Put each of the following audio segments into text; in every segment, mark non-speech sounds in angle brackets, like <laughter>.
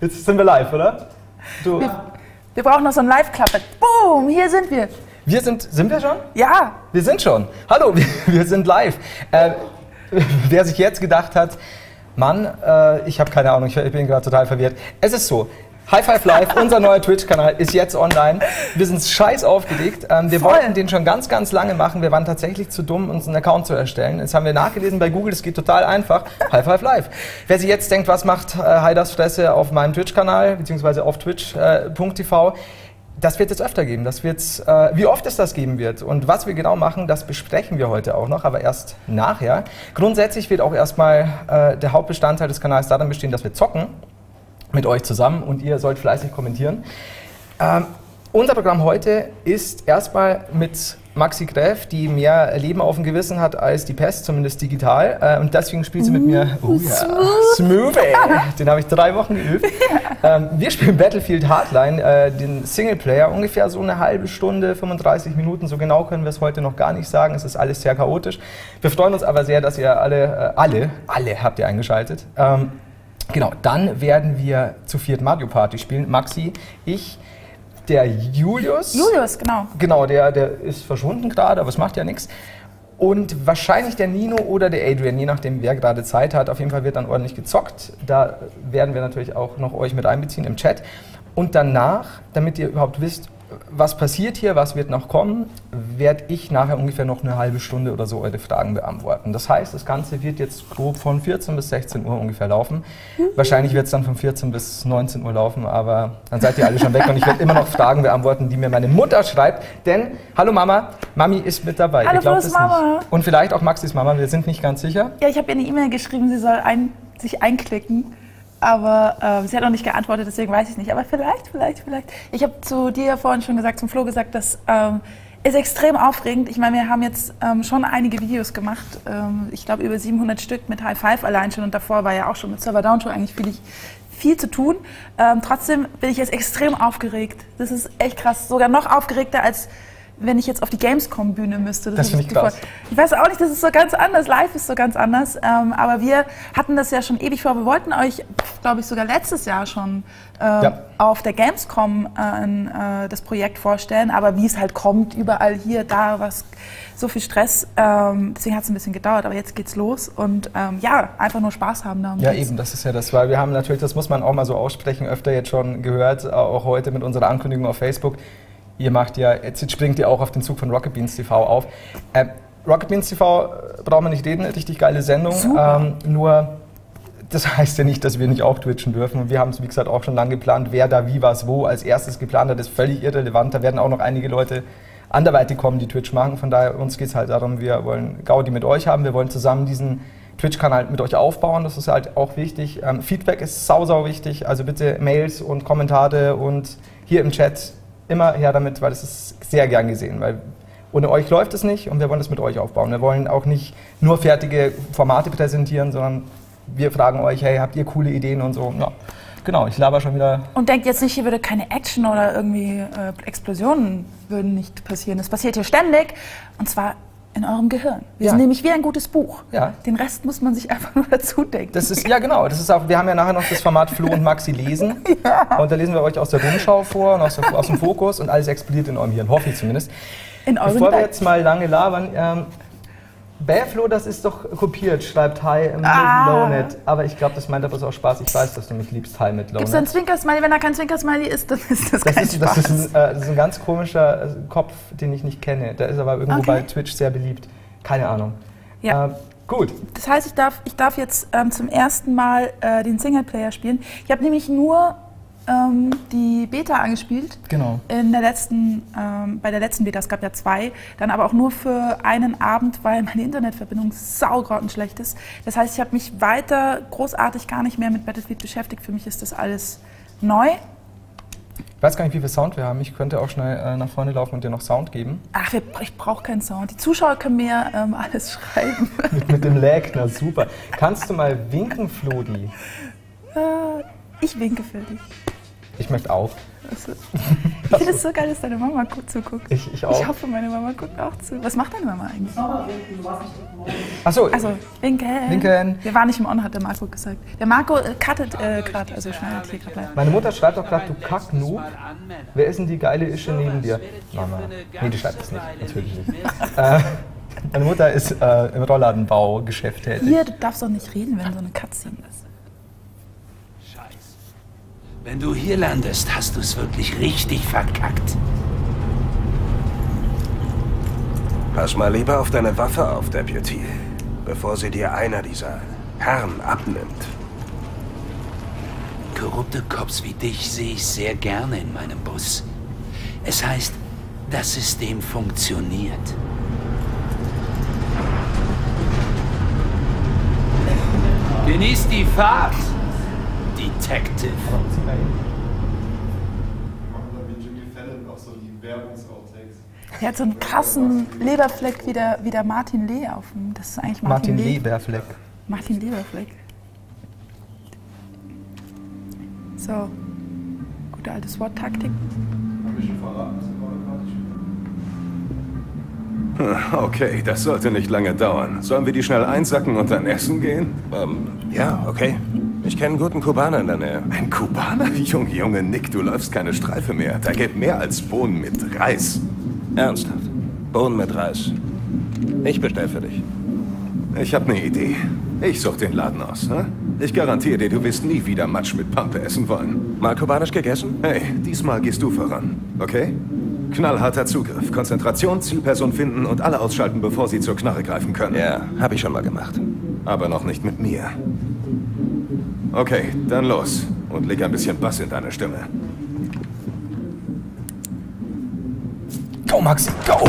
Jetzt sind wir live, oder? Du. Wir, wir brauchen noch so einen Live-Klappe. Boom, hier sind wir. Wir sind, sind wir schon? Ja. Wir sind schon. Hallo, wir, <laughs> wir sind live. Äh, wer sich jetzt gedacht hat, Mann, äh, ich habe keine Ahnung, ich, ich bin gerade total verwirrt. Es ist so, High Five Live, unser neuer Twitch-Kanal ist jetzt online. Wir sind scheiß aufgelegt. Ähm, wir Voll. wollten den schon ganz, ganz lange machen. Wir waren tatsächlich zu dumm, uns einen Account zu erstellen. Jetzt haben wir nachgelesen bei Google, es geht total einfach. High Five Live. Wer sich jetzt denkt, was macht äh, Haiders Fresse auf meinem Twitch-Kanal, beziehungsweise auf twitch.tv, äh, das wird es öfter geben. Das wird's, äh, wie oft es das geben wird und was wir genau machen, das besprechen wir heute auch noch, aber erst nachher. Grundsätzlich wird auch erstmal äh, der Hauptbestandteil des Kanals darin bestehen, dass wir zocken mit euch zusammen und ihr sollt fleißig kommentieren. Ähm, unser Programm heute ist erstmal mit Maxi Gräf, die mehr Leben auf dem Gewissen hat als die Pest, zumindest digital. Äh, und deswegen spielt sie mit mir oh, ja, Smoothie. <laughs> Den habe ich drei Wochen geübt. Ähm, wir spielen Battlefield Hardline, äh, den Singleplayer, ungefähr so eine halbe Stunde, 35 Minuten. So genau können wir es heute noch gar nicht sagen. Es ist alles sehr chaotisch. Wir freuen uns aber sehr, dass ihr alle, äh, alle, alle habt ihr eingeschaltet. Ähm, Genau, dann werden wir zu viert Mario Party spielen. Maxi, ich, der Julius. Julius, genau. Genau, der, der ist verschwunden gerade, aber es macht ja nichts. Und wahrscheinlich der Nino oder der Adrian, je nachdem, wer gerade Zeit hat. Auf jeden Fall wird dann ordentlich gezockt. Da werden wir natürlich auch noch euch mit einbeziehen im Chat. Und danach, damit ihr überhaupt wisst, was passiert hier, was wird noch kommen, werde ich nachher ungefähr noch eine halbe Stunde oder so eure Fragen beantworten. Das heißt, das Ganze wird jetzt grob von 14 bis 16 Uhr ungefähr laufen. Mhm. Wahrscheinlich wird es dann von 14 bis 19 Uhr laufen, aber dann seid ihr alle schon weg und ich werde immer noch Fragen beantworten, die mir meine Mutter schreibt. Denn, hallo Mama, Mami ist mit dabei. Hallo, ihr Mama. Nicht. Und vielleicht auch Maxis Mama, wir sind nicht ganz sicher. Ja, ich habe ihr eine E-Mail geschrieben, sie soll ein, sich einklicken aber äh, sie hat noch nicht geantwortet, deswegen weiß ich nicht. Aber vielleicht, vielleicht, vielleicht. Ich habe zu dir vorhin schon gesagt, zum Flo gesagt, das ähm, ist extrem aufregend. Ich meine, wir haben jetzt ähm, schon einige Videos gemacht. Ähm, ich glaube, über 700 Stück mit High Five allein schon. Und davor war ja auch schon mit Server Down Show eigentlich viel, viel zu tun. Ähm, trotzdem bin ich jetzt extrem aufgeregt. Das ist echt krass. Sogar noch aufgeregter als wenn ich jetzt auf die Gamescom-Bühne müsste. Das, das finde ich krass. Ich weiß auch nicht, das ist so ganz anders. Live ist so ganz anders. Ähm, aber wir hatten das ja schon ewig vor. Wir wollten euch, glaube ich, sogar letztes Jahr schon äh, ja. auf der Gamescom äh, äh, das Projekt vorstellen. Aber wie es halt kommt, überall hier, da, was so viel Stress. Ähm, deswegen hat es ein bisschen gedauert. Aber jetzt geht's los. Und ähm, ja, einfach nur Spaß haben darum. Ja, eben, das ist ja das. Weil wir haben natürlich, das muss man auch mal so aussprechen, öfter jetzt schon gehört, auch heute mit unserer Ankündigung auf Facebook ihr macht ja, jetzt springt ihr auch auf den Zug von Rocket Beans TV auf. Äh, Rocket Beans TV äh, braucht man nicht reden, richtig geile Sendung. Ähm, nur das <laughs> heißt ja nicht, dass wir nicht auch twitchen dürfen. Und wir haben es, wie gesagt, auch schon lange geplant, wer da wie was wo als erstes geplant hat, ist völlig irrelevant. Da werden auch noch einige Leute anderweitig kommen, die Twitch machen. Von daher, uns geht es halt darum, wir wollen Gaudi mit euch haben, wir wollen zusammen diesen Twitch-Kanal mit euch aufbauen. Das ist halt auch wichtig. Ähm, Feedback ist sau, sau wichtig. Also bitte Mails und Kommentare und hier im Chat immer her damit, weil es ist sehr gern gesehen. Weil ohne euch läuft es nicht und wir wollen es mit euch aufbauen. Wir wollen auch nicht nur fertige Formate präsentieren, sondern wir fragen euch, hey, habt ihr coole Ideen und so. Ja, genau, ich laber schon wieder. Und denkt jetzt nicht, hier würde keine Action oder irgendwie äh, Explosionen würden nicht passieren. Das passiert hier ständig und zwar in eurem Gehirn. Wir ja. sind nämlich wie ein gutes Buch. Ja. Den Rest muss man sich einfach <laughs> nur dazu denken. Das ist, ja, genau. Das ist auch, wir haben ja nachher noch das Format Flo und Maxi lesen. <laughs> ja. Und da lesen wir euch aus der Rundschau vor und aus, der, aus dem Fokus und alles explodiert in eurem Hirn, hoffe ich zumindest. In eurem Bevor wir jetzt mal lange labern, ähm, Bärflo, das ist doch kopiert, schreibt Hi im ah. Lownet. Aber ich glaube, das meint aber auch Spaß. Ich weiß, dass du mich liebst, Hi mit Lownet. Gibt es ein Zwinkersmiley? Wenn da kein Zwinkersmiley ist, dann ist das, das kein ist, Spaß. Das ist, ein, äh, das ist ein ganz komischer äh, Kopf, den ich nicht kenne. Der ist aber irgendwo okay. bei Twitch sehr beliebt. Keine Ahnung. Ja. Äh, gut. Das heißt, ich darf, ich darf jetzt ähm, zum ersten Mal äh, den Singleplayer spielen. Ich habe nämlich nur ähm, die Beta angespielt. Genau. In der letzten, ähm, bei der letzten Beta, es gab ja zwei, dann aber auch nur für einen Abend, weil meine Internetverbindung saugrautenschlecht ist. Das heißt, ich habe mich weiter großartig gar nicht mehr mit Battlefield beschäftigt. Für mich ist das alles neu. Ich weiß gar nicht, wie viel Sound wir haben. Ich könnte auch schnell äh, nach vorne laufen und dir noch Sound geben. Ach, ich brauche keinen Sound. Die Zuschauer können mir ähm, alles <laughs> schreiben. mit, <laughs> mit, dem Lag, na super. Kannst du mal winken, Flodi? Äh, ich winke für dich. Ich möchte auch. Also, ich finde es so geil, dass deine Mama gu- zuguckt. Ich, ich auch. Ich hoffe, meine Mama guckt auch zu. Was macht deine Mama eigentlich? Achso, Also, Winken. Winken. Wir waren nicht im On, hat der Marco gesagt. Der Marco äh, cuttet äh, gerade, also schneidet hier gerade live. meine Mutter schreibt doch gerade, du Kacknoob. Wer ist denn die geile Ische neben dir? Mama. Nee, die schreibt es nicht. Natürlich nicht. <laughs> äh, meine Mutter ist äh, im Rollladenbaugeschäft tätig. Hier, du darfst doch nicht reden, wenn so eine Cutscene ist. Wenn du hier landest, hast du es wirklich richtig verkackt. Pass mal lieber auf deine Waffe auf, Deputy, bevor sie dir einer dieser Herren abnimmt. Korrupte Cops wie dich sehe ich sehr gerne in meinem Bus. Es heißt, das System funktioniert. Genieß die Fahrt, Detective. machen dann wie Jimmy Fallon auch so die Werbungsouttakes. Der hat so einen krassen Leberfleck wie der, wie der Martin Lee auf dem. Das ist eigentlich Martin, Martin Lee. Leberfleck. Martin Leberfleck. So. Gute alte SWAT-Taktik. Hab ich schon verraten, dass wir gerade Okay, das sollte nicht lange dauern. Sollen wir die schnell einsacken und dann essen gehen? Ähm, ja, okay. Ich kenne einen guten Kubaner in der Nähe. Ein Kubaner? <laughs> Junge, Junge, Nick, du läufst keine Streife mehr. Da geht mehr als Bohnen mit Reis. Ernsthaft. Bohnen mit Reis. Ich bestell für dich. Ich hab ne Idee. Ich such den Laden aus, ne? Ich garantiere dir, du wirst nie wieder Matsch mit Pampe essen wollen. Mal kubanisch gegessen? Hey, diesmal gehst du voran, okay? Knallharter Zugriff, Konzentration, Zielperson finden und alle ausschalten, bevor sie zur Knarre greifen können. Ja, hab ich schon mal gemacht. Aber noch nicht mit mir. Okay, dann los. Und leg ein bisschen Bass in deine Stimme. Go, Maxi, go!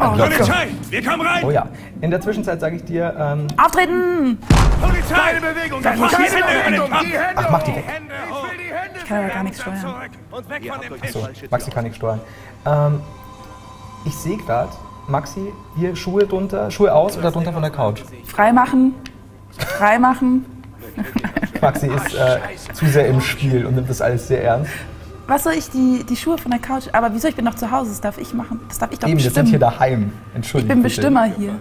Oh, Polizei! Wir kommen rein! Oh ja. In der Zwischenzeit sage ich dir, ähm, Auftreten! Polizei! Keine Bewegung! Keine Bewegung! Die Hände ach, mach die weg. Hände hoch! Ich will die Hände Ich kann aber gar nichts steuern. zurück und weg von dem Tisch. So, Maxi kann nicht steuern. Ähm, ich sehe gerade, Maxi, hier Schuhe drunter, Schuhe aus oder drunter von der Couch. Freimachen. Freimachen. <laughs> Maxi ist äh, zu sehr im Spiel und nimmt das alles sehr ernst. Was soll ich, die, die Schuhe von der Couch? Aber wieso, ich bin doch zu Hause, das darf ich machen. Das darf ich doch Eben, wir bestimmen. sind hier daheim. ich Entschuldigung. bin bitte. Bestimmer hier.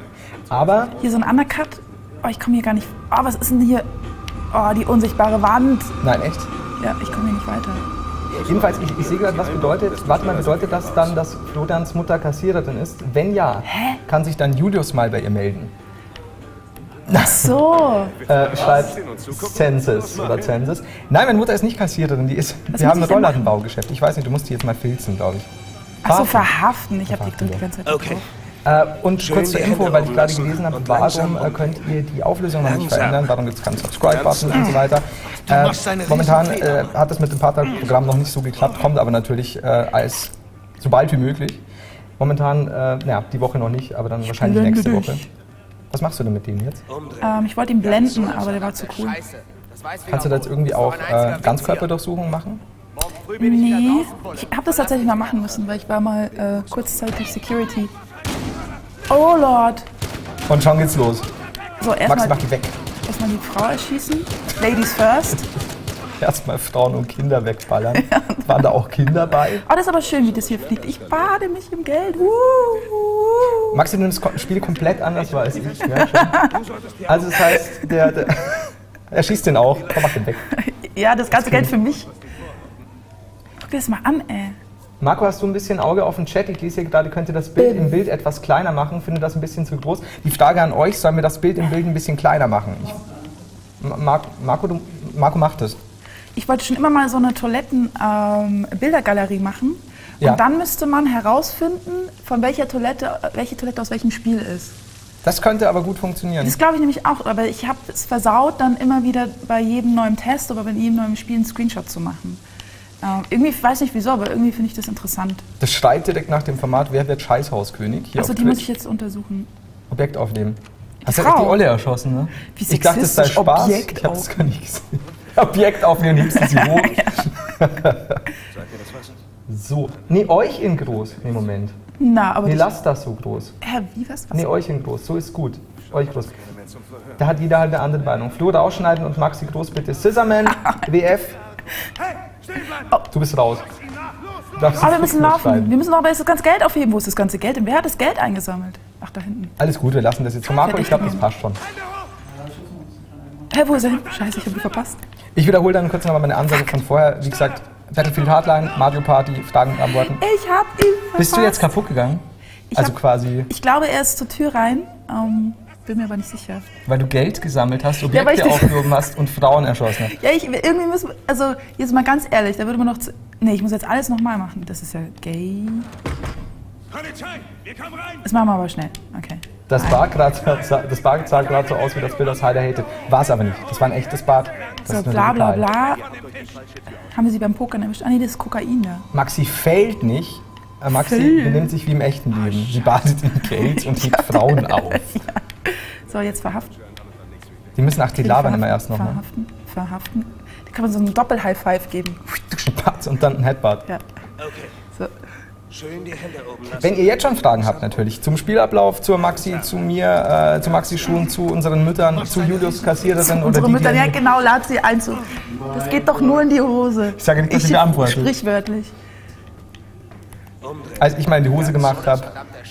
Aber Hier so ein Undercut. Oh, ich komme hier gar nicht. Oh, was ist denn hier? Oh, die unsichtbare Wand. Nein, echt. Ja, ich komme hier nicht weiter. Jedenfalls, ich, ich sehe gerade, was bedeutet, warte mal, bedeutet das dann, dass Florians Mutter Kassiererin ist? Wenn ja, kann sich dann Julius mal bei ihr melden. Ach <laughs> so. Äh, schreibt Census oder Census. Nein, meine Mutter ist nicht Kassiererin, die ist, Was wir haben ein Rollladenbaugeschäft. Ich weiß nicht, du musst die jetzt mal filzen, glaube ich. Ach so, Verhaften. Ich habe die die ja. ganze Zeit Okay. Äh, und Schön kurz zur Info, weil ich gerade gelesen habe, warum äh, könnt ihr die Auflösung noch nicht verändern, warum gibt es keinen Subscribe-Button und so weiter. Äh, momentan äh, hat das mit dem Partnerprogramm noch nicht so geklappt, kommt aber natürlich äh, als so bald wie möglich. Momentan, äh, naja, die Woche noch nicht, aber dann wahrscheinlich nächste. Woche. Was machst du denn mit denen jetzt? Ähm, ich wollte ihn blenden, aber der war zu cool. Kannst du da jetzt irgendwie auch äh, Ganzkörperdurchsuchungen machen? Nee, ich habe das tatsächlich mal machen müssen, weil ich war mal äh, kurzzeitig Security. Oh Lord. Und schon geht's los. So, Maxi, erstmal mach die weg. erstmal die Frau erschießen. Ladies first. <laughs> Erstmal Frauen und Kinder wegballern. Waren da auch Kinder bei? Oh, das ist aber schön, wie das hier fliegt. Ich bade mich im Geld. Uh. Maxi nimmt das Spiel komplett anders als ich. Ja, schon. Also das heißt, der, der <laughs> er schießt den auch. Komm, mach den weg. Ja, das ganze Geld für mich. Guck dir das mal an, ey. Marco, hast du ein bisschen Auge auf den Chat? Ich lese hier gerade, könnt ihr das Bild im Bild etwas kleiner machen? Finde das ein bisschen zu groß. Die Frage an euch, sollen wir das Bild im Bild ein bisschen kleiner machen? Ich, Mar Marco, du, Marco macht es. Ich wollte schon immer mal so eine Toiletten-Bildergalerie machen. Ja. Und dann müsste man herausfinden, von welcher Toilette, welche Toilette aus welchem Spiel ist. Das könnte aber gut funktionieren. Das glaube ich nämlich auch, aber ich habe es versaut, dann immer wieder bei jedem neuen Test oder bei jedem neuen Spiel einen Screenshot zu machen. Ähm, irgendwie, ich weiß nicht wieso, aber irgendwie finde ich das interessant. Das schreit direkt nach dem Format Wer wird Scheißhauskönig? Hier Also auf die muss ich Twitch. jetzt untersuchen. Objekt aufnehmen. Hast du Frau. echt die Olle erschossen, ne? Wie ich dachte, das sei Spaß. Objekt ich habe das gar nicht gesehen. Objekt hebst du sie hoch. so. Nee, euch in groß. Nee, Moment. Na, aber Nee, das, lasst das so groß. Hä, wie was? was? Nee, euch in groß. So ist gut. Euch groß. Da hat jeder halt eine andere Meinung. Flo rausschneiden und Maxi groß bitte. Scissorman, <laughs> WF. Du bist raus. darfst Aber wir jetzt müssen laufen. Wir müssen noch das ganze Geld aufheben. Wo ist das ganze Geld? Wer hat das Geld eingesammelt? Ach, da hinten. Alles gut, wir lassen das jetzt von Marco. Ich glaube, das passt schon. Hä, wo ist er hin? Scheiße, ich habe ihn verpasst. Ich wiederhole dann kurz nochmal meine Ansage von vorher. Wie gesagt, Battlefield Hardline, Mario Party, Fragen und Antworten. Ich hab ihn verpasst. Bist du jetzt kaputt gegangen? Ich also hab- quasi, Ich glaube, er ist zur Tür rein. Ähm, bin mir aber nicht sicher. weil du Geld gesammelt hast, Ja, Objekte ich- aufgehoben hast und Frauen erschossen hast. Ja, ich, irgendwie müssen wir, also jetzt mal ganz ehrlich, da würde man noch, zu, nee, ich muss jetzt alles nochmal machen. Das ist ja gay. Polizei, wir kommen rein! Das machen wir aber schnell. Okay. Das Bad, grad, das Bad sah gerade so aus wie das Bild aus Heider Hated. War es aber nicht. Das war ein echtes Bad. Das So, bla bla bla. Haben wir sie beim Pokern erwischt? Ah nee, das ist Kokain da. Maxi fällt nicht. Äh, Maxi Fällt. benimmt sich wie im echten Leben. Sie badet in Geld und <laughs> hebt Frauen auf. So, jetzt verhaften. Die müssen ach, die labern immer erst nochmal. Verhaften, verhaften. Da kann man so einen Doppel-High-Five geben. Und dann ein Headbutt. Ja. So. Schön die Hände oben lassen. Wenn ihr jetzt schon Fragen habt, natürlich zum Spielablauf, zur Maxi, zu mir, äh, zu Maxi Schuhen, zu unseren Müttern, zu Julius Kassiererin oder Unsere die, Mütter, die ja genau, lad sie ein zu. Das geht doch nur in die Hose. Ich sage nicht, dass ich beantworte. Sprichwörtlich. als ich mal in die Hose gemacht habe.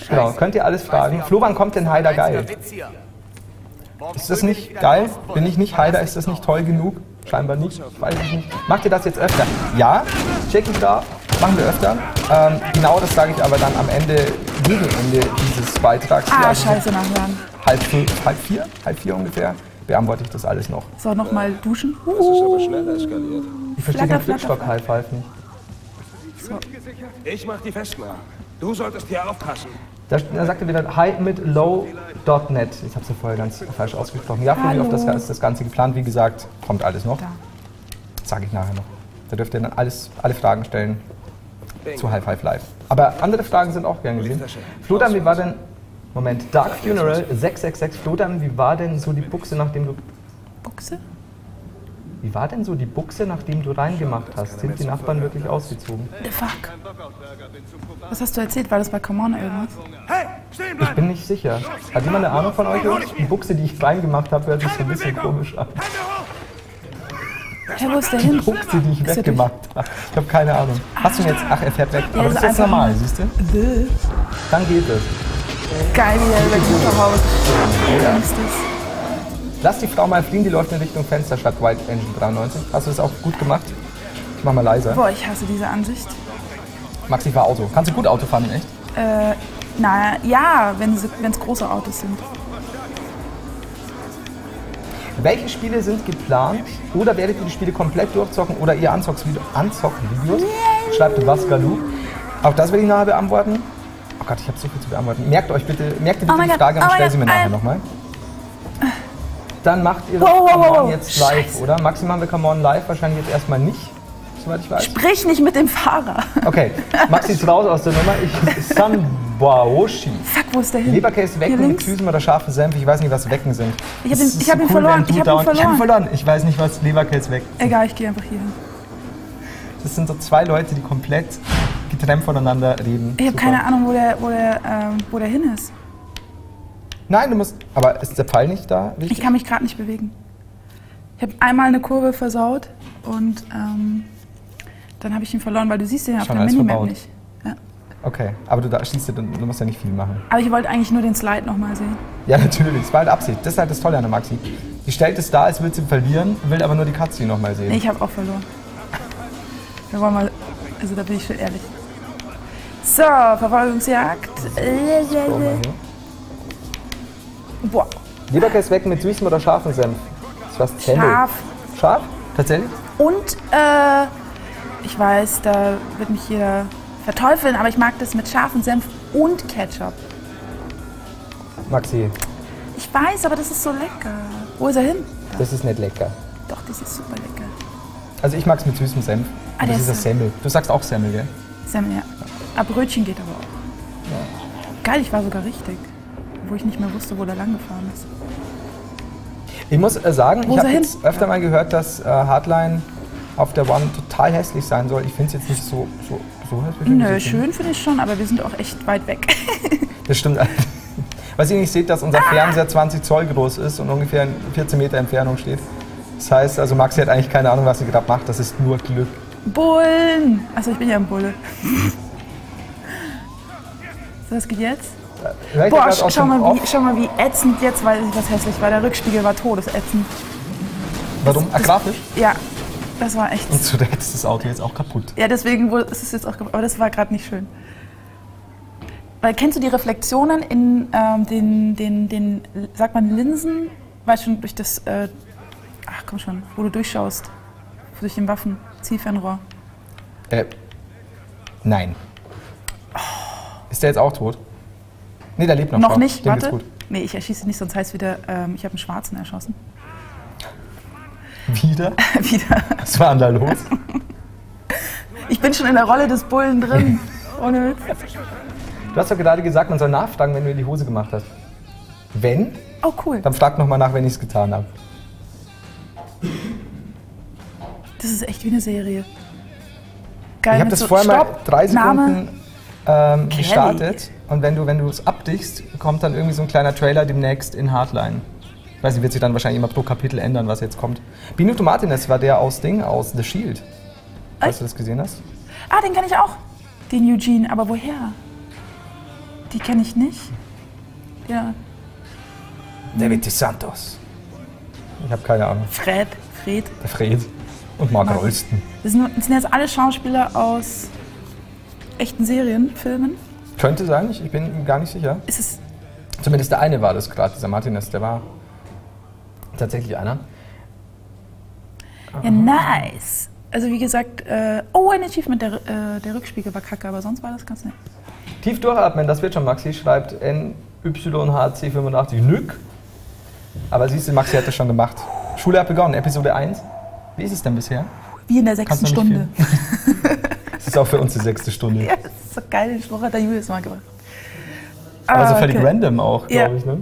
Genau, könnt ihr alles fragen. Flo, wann kommt denn Heider geil? Ist das nicht geil? Bin ich nicht Heider? Ist das nicht toll genug? Scheinbar nicht. Weiß ich nicht. Macht ihr das jetzt öfter? Ja, check ich da. Machen wir öfter. Ähm, genau das sage ich aber dann am Ende, gegen Ende dieses Beitrags. Ah, Also scheiße, nachladen. Halb, fünf, halb vier, halb vier ungefähr, beantworte ich das alles noch. So, nochmal duschen. Das ist aber schnell eskaliert. Ich verstehe den flatter, High Five nicht. Ich mach die Festnahme. Du solltest hier aufpassen. Da, da sagt er wieder high mit low.net. Ich habe es ja vorher ganz falsch ausgesprochen. Ja, für wie oft das ist das Ganze geplant. Wie gesagt, kommt alles noch. Da. Sage ich nachher noch. Da dürft ihr dann alles, alle Fragen stellen zu High Five Live. Aber andere Fragen sind auch gern gesehen. Flodan, wie war denn. Moment, Dark Funeral 666. Flodan, wie war denn so die Buchse, nachdem du. Buchse? Wie war denn so die Buchse, nachdem du reingemacht hast? Sind die Nachbarn wirklich ausgezogen? The fuck? Was hast du erzählt? War das bei Come On irgendwas? Hey, stehen Ich bin nicht sicher. Hat jemand eine Ahnung von euch? Die Buchse, die ich reingemacht habe, hört sich so ein bisschen komisch an. Hä, wo ist der hin? Buchse, die ich Ist weggemacht habe. Ich habe keine Ahnung. Hast du ihn jetzt? Ach, er fährt weg. Ja, Aber das ist jetzt normal, siehst du? Bäh. Dann geht es. Geil, wie er. Ja. Ist das? Lass die Frau mal fliehen, die läuft in Richtung Fenster, schreibt White Engine 93. Hast du das auch gut gemacht? Ich mach mal leiser. Boah, ich hasse diese Ansicht. Maxi, fahr Auto. Kannst du gut Auto fahren, echt? Äh, na ja, wenn es große Autos sind. Welche Spiele sind geplant? Oder werdet ihr die Spiele komplett durchzocken oder ihr Anzockvideo- Anzockvideos? Schreibt Wasgalu. Auch das will ich nachher beantworten. Oh Gott, ich habe so viel zu beantworten. Merkt euch bitte, merkt ihr bitte Oh die Frage oh und mein stellt sie mir nachher ähm. nochmal. Dann macht ihr Wow, wow, Come On jetzt live, Scheiße. oder? Maxi machen wir Come On live, wahrscheinlich jetzt erstmal nicht, soweit ich weiß. Sprich nicht mit dem Fahrer. Okay, Maxi ist raus aus der Nummer. Ich, Sanbaoshi. Fuck, wo ist der hin? Leberkäse wecken links? Süßen oder scharfen Senf. Ich weiß nicht, was Wecken sind. Ich hab Das ihn- ich hab ihn verloren. wenn du Ich hab ihn dauernd- Ich hab ihn verloren. verloren. Ich weiß nicht, was Leberkäse weckt. Egal, ich gehe einfach hier hin. Das sind so zwei Leute, die komplett getrennt voneinander reden. Ich habe keine Ahnung, wo der, wo, der, ähm, wo der hin ist. Nein, du musst. Aber ist der Pfeil nicht da? Ich Richtig? kann mich gerade nicht bewegen. Ich habe einmal eine Kurve versaut und ähm, dann habe ich ihn verloren, weil du siehst den ja auf der Minimap nicht. Okay, aber du da schießt, du, du musst ja nicht viel machen. Aber ich wollte eigentlich nur den Slide nochmal sehen. Ja, natürlich. Das war halt Absicht. Das ist halt das Tolle an der Maxi. Die stellt es da, als würde sie verlieren, will aber nur die Cutscene nochmal sehen. Nee, ich habe auch verloren. Wir wollen mal, also da bin ich schon ehrlich. So, Verfolgungsjagd. Boah, Leberkäse wecken mit süßem oder scharfen Senf? Das ist was scharf. Scharf? Tatsächlich? Und äh, ich weiß, da wird mich jeder verteufeln, aber ich mag das mit scharfem Senf und Ketchup. Maxi, Ich weiß, aber das ist so lecker. Wo ist er hin? das ist nicht lecker. Doch, das ist super lecker. Also ich mag es mit süßem Senf. Ah, das ist das Semmel. Du sagst auch Semmel, gell? Semmel, ja. Ah, Brötchen geht aber auch. Geil, ich war sogar richtig. Wo ich nicht mehr wusste, wo der lang gefahren ist. Ich muss äh, sagen, Wo ich habe er öfter mal gehört, dass äh, Hardline auf der One total hässlich sein soll. Ich finde es jetzt nicht so, so, so hässlich. Nö, schön finde ich schon, aber wir sind auch echt weit weg. <laughs> Das stimmt. <laughs> Was ihr nicht seht, dass unser Fernseher 20 Zoll groß ist und ungefähr in 14 Meter Entfernung steht. Das heißt, also Maxi hat eigentlich keine Ahnung, was sie gerade macht. Das ist nur Glück. Bullen! Achso, ich bin ja ein Bulle. so, was geht jetzt? Hör ich Boah, schau mal, wie, schau mal, wie ätzend jetzt, weil ich was hässlich war. Der Rückspiegel war todesätzend. Warum? Ah, grafisch? Ja, das war echt. Und zu Recht ist das Auto jetzt auch kaputt. Ja, deswegen wurde, ist es jetzt auch. ge- Aber das war gerade nicht schön. Weil kennst du die Reflexionen in ähm, den, den, den, sagt man Linsen? Weißt schon, durch das. Äh, ach komm schon, wo du durchschaust. Durch den Waffen, Zielfernrohr. Äh, nein. Ist der jetzt auch tot? Nee, der lebt noch. Noch schau. nicht, Dem warte. Nee, ich erschieße nicht, sonst heißt wieder, ähm, ich habe einen Schwarzen erschossen. Wieder? <laughs> wieder. Was war denn da los? Ich bin schon in der Rolle des Bullen drin. <laughs> Ohne Witz. Du hast doch gerade gesagt, man soll nachfragen, wenn du in die Hose gemacht hast. Wenn? Oh, cool. Dann frag noch mal nach, wenn ich es getan habe. Das ist echt wie eine Serie. Geil. Ich habe das so vorher mal drei. Sekunden ähm, gestartet. Und wenn du wenn du es abdichst, kommt dann irgendwie so ein kleiner Trailer demnächst in Hardline. Ich weiß nicht, wird sich dann wahrscheinlich immer pro Kapitel ändern, was jetzt kommt. Benito Martinez war der aus Ding, aus The Shield. Falls du das gesehen hast. Ah, den kenne ich auch. Den Eugene, aber woher? Die kenne ich nicht. Ja, David De Santos. Ich habe keine Ahnung. Fred. Fred. Der Fred. Und Mark Mark. Rolston. Das sind, das sind jetzt alle Schauspieler aus echten Serien, Filmen. Könnte sein, ich, ich bin gar nicht sicher. Ist es. Zumindest der eine war das gerade, dieser Martinez, der war tatsächlich einer. Ja, nice. Also wie gesagt, äh, oh, ein Achievement, der, äh, der Rückspiegel war kacke, aber sonst war das ganz nett. Tief durchatmen, das wird schon Maxi, schreibt NYHC85 Nück. Aber siehst du, Maxi hat das schon gemacht. Schule hat begonnen, Episode 1. Wie ist es denn bisher? Wie in der sechsten Stunde. <laughs> Es ist auch für uns die sechste Stunde. Ja, das ist so geil, den Spruch hat der Julius mal gebracht. Aber so Ah, völlig okay. random auch, Ja. glaube ich. Ne?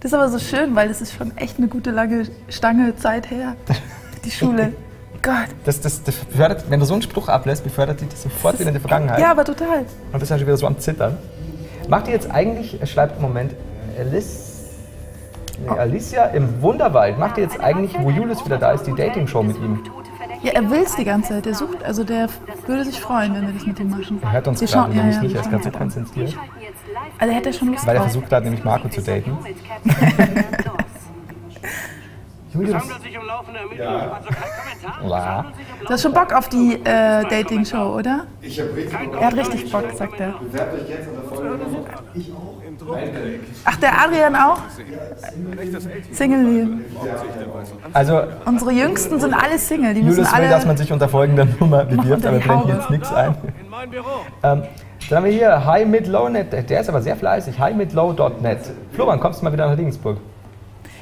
Das ist aber so schön, weil das ist schon echt eine gute lange Stange Zeit her. Die Schule. <laughs> Gott. Das, das, das befördert, wenn du so einen Spruch ablässt, befördert dich das sofort wieder in die Vergangenheit. Ja, aber total. Und bist ja schon wieder so am Zittern. Macht ihr jetzt eigentlich, er schreibt im Moment, Alice, nee, Alicia im Wunderwald, macht ihr jetzt eigentlich, wo Julius wieder da ist, die Dating-Show mit ihm? Ja, er will es die ganze Zeit. Der sucht, also der würde sich freuen, wenn wir das mit ihm machen. Er hört uns Wir gerade schauen- ja, nämlich ja, nicht, er ist ganz so konzentriert. Also hätte er schon Lust Weil er versucht hat, nämlich Marco zu daten. <laughs> Julius, Ermittlungen, also ja. Du hast schon Bock auf die äh, Dating-Show, oder? Ich habe richtig Bock. Er hat richtig Bock, sagt er. Bewerbt euch jetzt an der Folge. Ich auch. Ach, der Adrian auch? Single-Leben. Also Unsere Jüngsten sind alle Single. Die müssen Julius alle. will, dass man sich unter folgender Nummer bewirbt, aber blendet jetzt nichts ein. In mein Büro. Ähm, dann haben wir hier High Mid Low Net, der ist aber sehr fleißig, highmidlow.net. Flo, wann kommst du mal wieder nach Regensburg?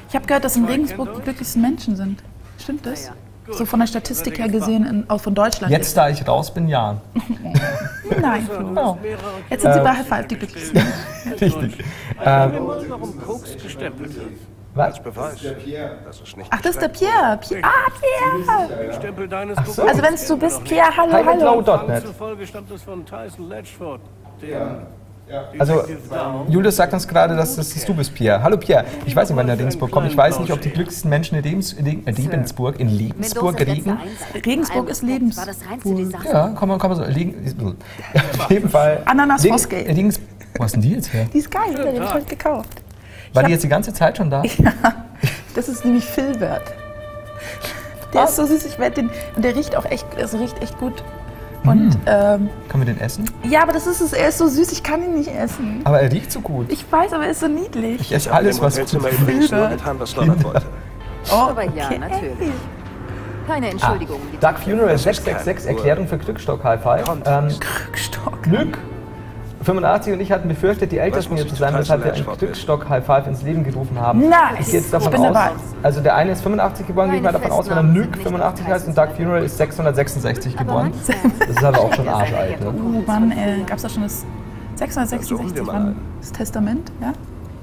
ich habe gehört, dass in Regensburg die glücklichsten Menschen sind. Stimmt das? So von der Statistik her gesehen, in, auch von Deutschland. Jetzt, da ich raus bin, ja. <laughs> Nein, Flo. Jetzt sind sie bei High Five die glücklichsten. <laughs> Richtig. Ähm, Was? Beweis, dass es nicht Ach, das ist der Pierre. Pierre. Ah, Pierre. Deines so. Also wenn es du bist, Pierre, hallo, hallo. Also, Julius sagt uns gerade, dass das du bist, Pierre. Hallo, Pierre. Ich weiß nicht, wann der Regensburg kommt. Ich weiß nicht, ob die glücklichsten Menschen in Lebens, in Le- Lebensburg, in Lebensburg reden. Regensburg ist Lebens- War das reinste Desaster. Ja, komm mal, komm mal so. Legen, auf jeden Fall. Ananas Legen- Foskate. äh, Regens, wo hast denn die jetzt her? Die ist geil? Die habe ich heute gekauft. War die jetzt die ganze Zeit schon da? <laughs> Das ist nämlich Filbert. Der ist so süß, ich werde den. Und der riecht auch echt, also riecht echt gut. Und ähm, Können wir den essen? ja, aber das ist es, er ist so süß, ich kann ihn nicht essen. Aber er riecht so gut. Ich weiß, aber er ist so niedlich. Ich esse alles, was Hotelzimmer gut übrigens nur Filbert. getan, was wollte. Oh, Aber ja, natürlich. Keine Entschuldigung. die Dark Funeral 666 Erklärung für Glückstock High Five. Ähm, Stock. Glück 85 und ich hatten befürchtet, die Ältesten muss hier ich zu sein, weshalb wir einen Glückstock High Five ins Leben gerufen haben. Nice. Ich gehe jetzt davon Ich bin aus, dabei. also der eine ist 85 geboren, gehe ich mal Meine davon aus, wenn er nicht 85 auf heißt und Dark Funeral ist 666 geboren. Das ist aber auch schon arschalt. Ne? Oh Mann, äh, gab es da schon das So um 666 wir mal wann das Testament? Ja?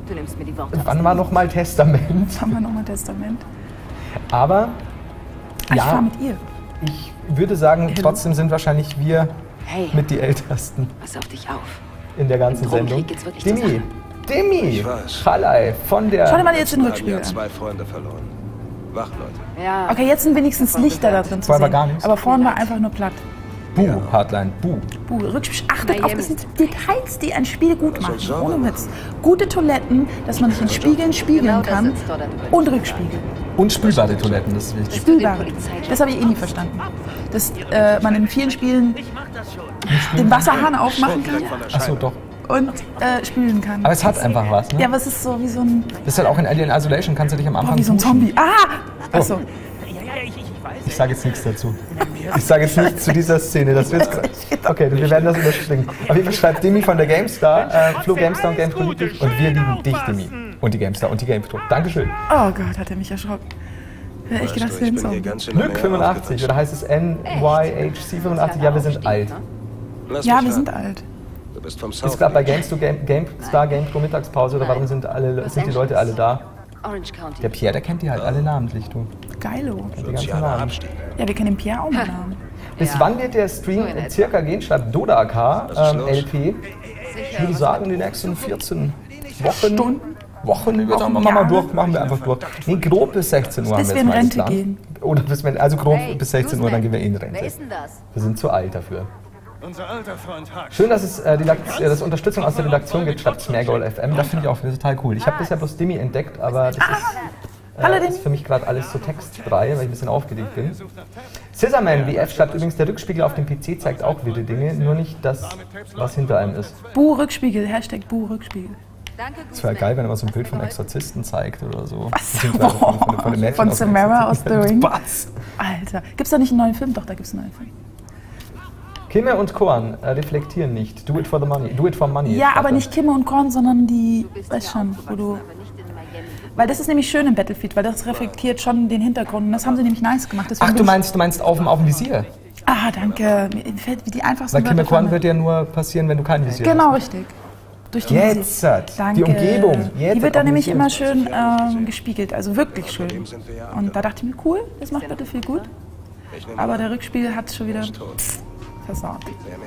Du nimmst mir die Worte. Wann war noch mal Testament? Haben wir nochmal Testament? Aber Ah, Ich fahre ja, mit ihr. ich würde sagen, trotzdem sind wahrscheinlich wir Hey, mit die Ältesten pass auf dich auf. In der ganzen Drogenkrieg Sendung. Demi, Demi, Ich. Chalai von der Schau dir mal jetzt den Rückspiegel ja an. zwei Freunde verloren. Wachleute. Ja. Okay, jetzt sind wenigstens Lichter da drin zu Vorher war sehen. gar nichts. Aber vorne war einfach nur platt. Buh, Hardline, buh. Buh, Rückspiel. Achtet auf, das sind Details, die ein Spiel gut machen. sauber Ohne Witz. Gute Toiletten, dass man sich in Spiegeln spiegeln Genau das kann. Und Rückspiegel. Und spülbare Toiletten, das ist wichtig. Spülbare. Das habe ich eh nie verstanden. Dass äh, man in vielen Spielen den Wasserhahn aufmachen kann Achso, doch. und äh, spülen kann. Aber es hat einfach was, ne? ja, aber es ist so wie so ein, Das ist halt auch in Alien Isolation, kannst du dich am oh, Anfang wie so ein duschen. Zombie. Ah! Achso. Ich sage jetzt nichts dazu. Ich sage jetzt nichts zu dieser Szene. Das wird <laughs> okay, wir werden das überspringen. Auf jeden Fall schreibt Demi von der GameStar, äh, Flo GameStar und Games. Und wir lieben dich, Demi. Und die GameStar und die GameStar. Dankeschön. Oh Gott, hat er mich erschrocken. Ich hätte echt gedacht, wir Glück Nähe 85 aufgewachsen. oder heißt es NYHC85? Ja, wir sind alt. Lass Ja, wir sind alt. Du bist vom Ist South. gerade bei GameStar, Game, GameStar GamePro Mittagspause oder warum sind, alle, sind die Leute alle da? Orange County. Der Pierre, der kennt die halt alle namentlich, du. Geilo. Die ganzen Namen. Ja, wir kennen den Pierre auch mal Namen. Bis Ja. wann wird der Stream So circa gehen? Schreibt Doda AK, ähm? LP. Ich würde sagen, die nächsten 14 Wochen. Stunden? Wochen, wir sagen, Wochen, machen wir Jahre? durch, machen wir einfach durch. Nee, grob bis 16 Uhr Bis haben wir wir jetzt in mal Rente geplant. gehen. Oder bis wir, also grob Hey, bis 16 Uhr, dann gehen wir eh in Rente. ist? Wir sind zu alt dafür. Unser alter Freund Huck. Schön, dass es äh, die Lakt- äh, dass es Unterstützung aus der Redaktion gibt, schreibt Smergol FM. Das finde ich auch total cool. Ich habe bisher bloß Dimi entdeckt, aber das ist, äh, ist für mich gerade alles so textfrei, weil ich ein bisschen aufgeregt bin. Scissorman WF schreibt übrigens, der Rückspiegel auf dem PC zeigt auch wilde Dinge, nur nicht das, was hinter einem ist. Bu Rückspiegel, Hashtag Bu Rückspiegel. Danke, Es wäre geil, wenn er mal so ein Bild vom Exorzisten zeigt oder so. Was? Beziehungsweise Von, von, von, Von Samara aus. The Ring? Was? Alter. Gibt's da nicht einen neuen Film? Doch, da gibt's einen neuen Film. Kimme und Korn äh, reflektieren nicht. Do it for the money. Do it for money. Ja, aber er. nicht Kimme und Korn, sondern die, weißt schon, wo du... Weil das ist nämlich schön im Battlefield, weil das reflektiert schon den Hintergrund. Und das haben sie nämlich nice gemacht. Deswegen Ach, du meinst, du meinst auf dem, auf dem Visier? Ah, danke. Mir fällt wie die einfachsten Weil Kimme Korn wird ja nur passieren, wenn du kein Visier Genau, hast. richtig. Durch die Jetzt. Danke. die Umgebung. Jetzt die wird da auch nämlich immer schön ähm, gespiegelt, also wirklich schön. Und da dachte ich mir, cool, das macht Battlefield gut. Aber der Rückspiegel hat schon wieder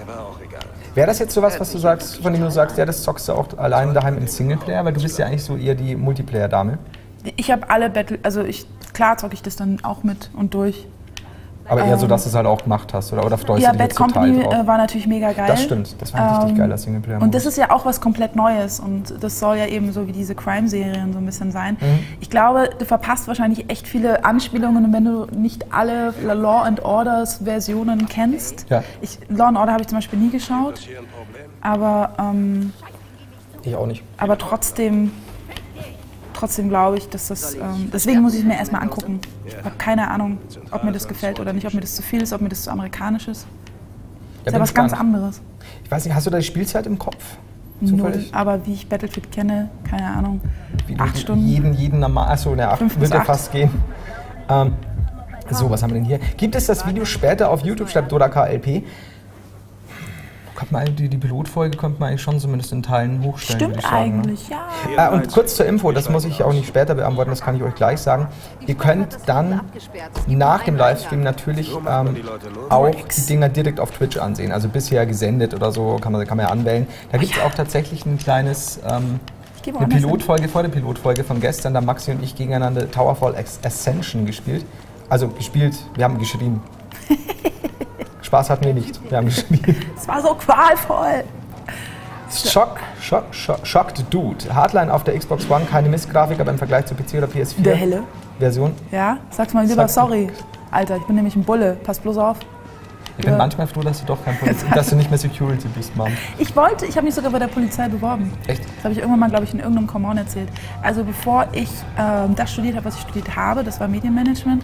mir auch egal. Wäre das jetzt sowas, was du sagst, von dem du sagst, ja, das zockst du auch allein daheim in Singleplayer? Weil du bist ja eigentlich so eher die Multiplayer-Dame. Ich habe alle Battle, also ich, klar zocke ich das dann auch mit und durch. Aber eher so, dass du es halt auch gemacht hast, oder? Oder freust Ja, du dich Bad Company äh, war natürlich mega geil. Das stimmt, das war ein richtig Ähm, geiler Singleplayer. Und das ist ja auch was komplett Neues und das soll ja eben so wie diese Crime-Serien so ein bisschen sein. Mhm. Ich glaube, du verpasst wahrscheinlich echt viele Anspielungen und wenn du nicht alle Law and Orders Versionen kennst. Ja. Ich, Law and Order habe ich zum Beispiel nie geschaut, aber, ähm, ich auch nicht. aber trotzdem, trotzdem glaube ich, dass das, ähm, deswegen muss ich es mir erstmal angucken. Ich habe keine Ahnung, ob mir das gefällt oder nicht, ob mir das zu viel ist, ob mir das zu amerikanisch ist. Ja, ist ja was ganz anderes. Ich weiß nicht, hast du da die Spielzeit im Kopf? Null. Zufällig? Aber wie ich Battlefield kenne, keine Ahnung. Wie du Acht Stunden. Jeden, jeden normal. Achso, ne, acht Fünf wird ja fast gehen. Ähm, so, was haben wir denn hier? Gibt es das Video später auf YouTube, schreibt Doda KLP? Kommt man, die, die Pilotfolge könnte man eigentlich schon zumindest in Teilen hochstellen. Stimmt sagen, ne? eigentlich, ja. Äh, und kurz zur Info, das muss ich auch nicht später beantworten, das kann ich euch gleich sagen. Ihr könnt dann nach dem Livestream natürlich ähm, auch die Dinger direkt auf Twitch ansehen. Also bisher gesendet oder so, kann man, kann man ja anwählen. Da gibt es auch tatsächlich ein kleines, ähm, eine. Pilotfolge vor der Pilotfolge von gestern, da Maxi und ich gegeneinander Towerfall Ascension gespielt. Also gespielt, wir haben geschrieben. <laughs> Spaß hatten wir nicht, wir haben geschrieben. Es war so qualvoll. Shock, Shock, Shock, Shocked Dude. Hardline auf der Xbox One, keine Missgrafik, aber im Vergleich zu PC oder PS4. Der helle. Version. Ja, sag's mal lieber Sag- sorry. Alter, ich bin nämlich ein Bulle. Pass bloß auf. Ich bin Ja. manchmal froh, dass du doch kein <laughs> Polizist, dass du nicht mehr Security bist, Mom. Ich wollte, ich habe mich sogar bei der Polizei beworben. Echt? Das habe ich irgendwann mal, glaube ich, in irgendeinem Come On erzählt. Also bevor ich ähm, das studiert habe, was ich studiert habe, das war Medienmanagement,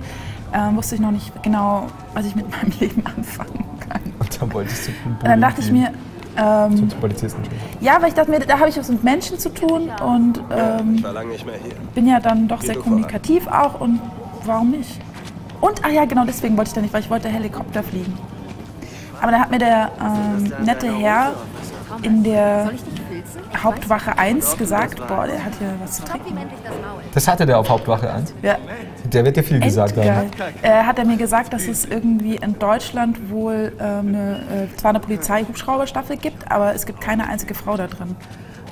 ähm, wusste ich noch nicht genau, was ich mit <laughs> meinem Leben anfangen kann. Und dann wolltest du dann dachte ich mir, ähm, Zum Polizisten. Ja, weil ich dachte mir, da habe ich was mit Menschen zu tun und ähm, bin ja dann doch sehr kommunikativ auch und warum nicht? Und, ach ja, genau deswegen wollte ich da nicht, weil ich wollte Helikopter fliegen. Aber da hat mir der ähm, nette Herr in der Hauptwache 1 gesagt, boah, der hat hier was zu trinken. das hatte der auf Hauptwache 1. Ja, Der wird dir viel gesagt haben. Äh, hat er mir gesagt, dass es irgendwie in Deutschland wohl ähm, eine, äh, zwar eine Polizei-Hubschrauberstaffel gibt, aber es gibt keine einzige Frau da drin.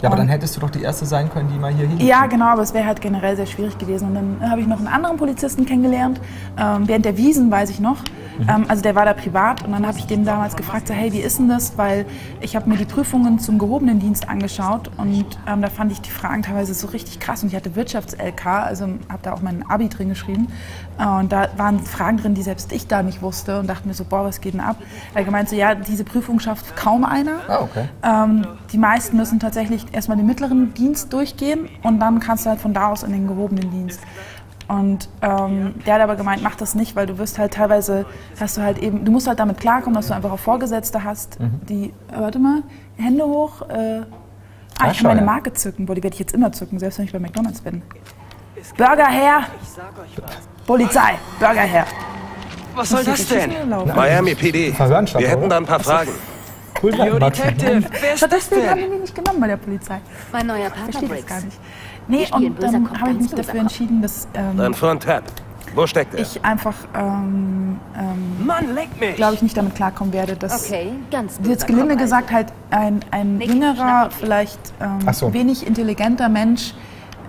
Ja, aber dann hättest du doch die Erste sein können, die mal hier hin. Ja, genau, aber es wäre halt generell sehr schwierig gewesen. Und dann habe ich noch einen anderen Polizisten kennengelernt, ähm, während der Wiesen, weiß ich noch. Ähm, also der war da privat und dann habe ich dem damals gefragt, so, hey, wie ist denn das? Weil ich habe mir die Prüfungen zum gehobenen Dienst angeschaut und ähm, da fand ich die Fragen teilweise so richtig krass. Und ich hatte Wirtschafts-LK, also habe da auch mein Abi drin geschrieben. Äh, und da waren Fragen drin, die selbst ich da nicht wusste und dachte mir so, boah, was geht denn ab? Er hat gemeint so, ja, diese Prüfung schafft kaum einer. Ah, okay. Die meisten müssen tatsächlich erstmal den mittleren Dienst durchgehen und dann kannst du halt von da aus in den gehobenen Dienst. Und ähm, der hat aber gemeint, mach das nicht, weil du wirst halt teilweise, hast du halt eben, du musst halt damit klarkommen, dass du einfach auch Vorgesetzte hast, die, äh, warte mal, Hände hoch. Äh, ah, ich kann meine. Marke zücken, boah, die werde ich jetzt immer zücken, selbst wenn ich bei McDonalds bin. Burger her! Polizei, Burger her! Was soll das denn? Miami PD. Wir hätten da ein paar Fragen. Cool, Max. wer So, deswegen haben die mich nicht genommen bei der Polizei. Mein neuer Partner Verstehe das gar nicht. Nee, und dann Kopf, habe ich mich dafür entschieden, dass ähm, Dein Freund Tab. Wo steckt er? ich einfach, ähm, ähm, Mann, leck mich! glaube ich, nicht damit klarkommen werde, dass Okay, ganz jetzt gelinde gesagt halt ein, ein Nick, jüngerer, schnapp ihn. vielleicht ähm, Ach so. wenig intelligenter Mensch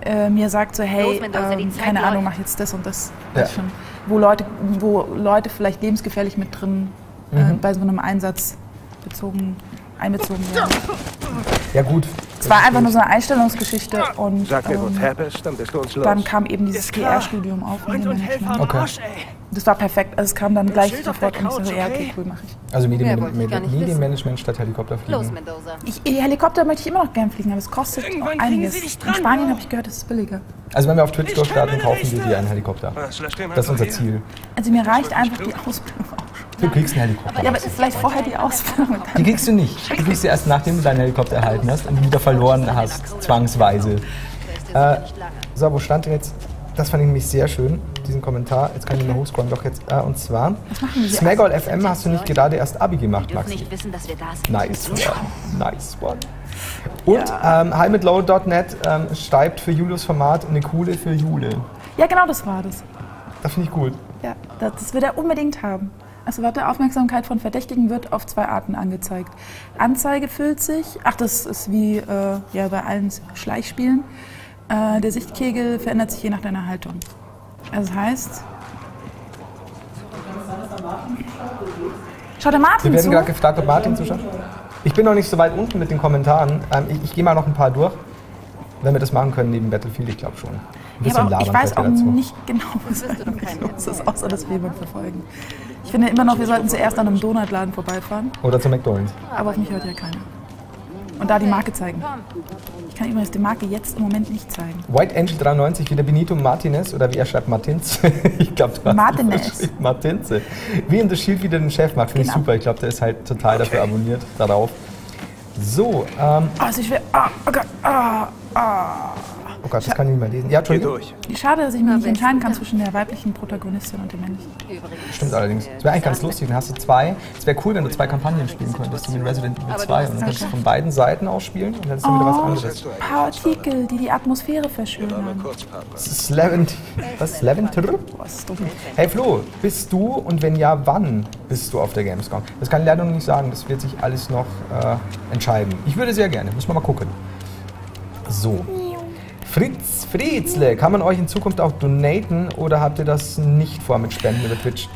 äh, mir sagt so, hey, Los, Mendoza, die ähm, Zeit keine läuft. Ahnung, mach jetzt das und das. Ja. Schon, wo, Leute, wo Leute vielleicht lebensgefährlich mit drin Mhm. äh, bei so einem Einsatz bezogen, einbezogen werden. Ja, gut. Es war einfach nur so eine Einstellungsgeschichte und Sag mir, wo ähm, dann bist du uns los. dann kam eben dieses. GR-Studium auf. Okay. Das war perfekt. Also es kam dann gleich sofort und ich so, ja, okay? cool, mach ich. Also Medien, ich gar Medien, nicht Medienmanagement statt Los, Helikopterfliegen. Mendoza. Ich, Helikopter möchte ich immer noch gern fliegen, aber es kostet Irgendwann auch einiges. dich In dran, Spanien habe ich gehört, es ist billiger. Also wenn wir auf Twitch durchstarten, kaufen wir dir einen Helikopter. Den Das ist unser. Ziel. Also mir reicht einfach die Ausbildung. Du kriegst einen Helikopter. Ja, aber vielleicht vorher die Ausbildung. Die kriegst du nicht. Die kriegst du erst nachdem du deinen Helikopter erhalten hast und ihn wieder verloren hast, zwangsweise. Äh, so, wo stand denn jetzt? Das fand ich nämlich sehr schön, diesen Kommentar. Jetzt kann ich mal hochscrollen. Doch jetzt. Äh, und zwar, Smagol FM hast du nicht gerade erst Abi gemacht, Maxi. nicht wissen, dass wir da sind. Nice one. Nice one. Und ähm, highmitlow.net ähm, schreibt für Julius Format eine coole für Jule. Ja, genau das war das. Das finde ich gut. Ja, das, das will er unbedingt haben. Also warte, Aufmerksamkeit von Verdächtigen wird auf zwei Arten angezeigt. Anzeige füllt sich, ach das ist wie äh, ja, bei allen Schleichspielen, äh, der Sichtkegel verändert sich je nach deiner Haltung. Also das heißt... Schaut der Wir Martin werden zu? gerade gefragt, ob Martin zuschaut. Ich bin noch nicht so weit unten mit den Kommentaren. Ähm, ich ich gehe mal noch ein paar durch. Wenn wir das machen können neben Battlefield, ich glaube schon. Ein Ja, bisschen aber auch, ich labern weiß auch ja dazu. nicht genau, <laughs> was los ist, außer dass wir jemanden verfolgen. Ich finde immer noch, wir sollten zuerst an einem Donutladen vorbeifahren, Oder zu McDonalds. aber auf mich hört ja keiner. Und da die Marke zeigen. Ich kann übrigens die Marke jetzt im Moment nicht zeigen. White Angel 93, wieder Benito Martinez oder wie er schreibt, Martins. <laughs> ich glaube, Martinez. <laughs> Martinze. Wie in The Shield wieder den Chef macht, finde ich Genau. super. Ich glaube, der ist halt total dafür abonniert darauf. So, ähm, Also ich will. Ah, oh Gott, ah, ah. Oh Gott, das kann ich nicht mehr lesen. Ja, Entschuldigung. durch. Schade, dass ich mich nicht entscheiden kann zwischen der weiblichen Protagonistin und dem männlichen. Übrigens. Stimmt allerdings. Das wäre eigentlich ganz lustig. Dann hast du zwei. Es wäre cool, wenn du zwei Kampagnen spielen könntest, so wie in Resident Evil 2. Und dann könntest du von beiden Seiten aus spielen und dann ist dann wieder was Oh. anderes. Ein paar Artikel, die die Atmosphäre verschönern. Das ist Levent. Was ist dumm. Hey Flo, bist du und wenn ja, wann bist du auf der Gamescom? Das kann ich leider noch nicht sagen, das wird sich alles noch äh, entscheiden. Ich würde sehr gerne, muss man mal gucken. So. Fritz Fritzle, kann man euch in Zukunft auch donaten oder habt ihr das nicht vor mit Spenden über Twitch?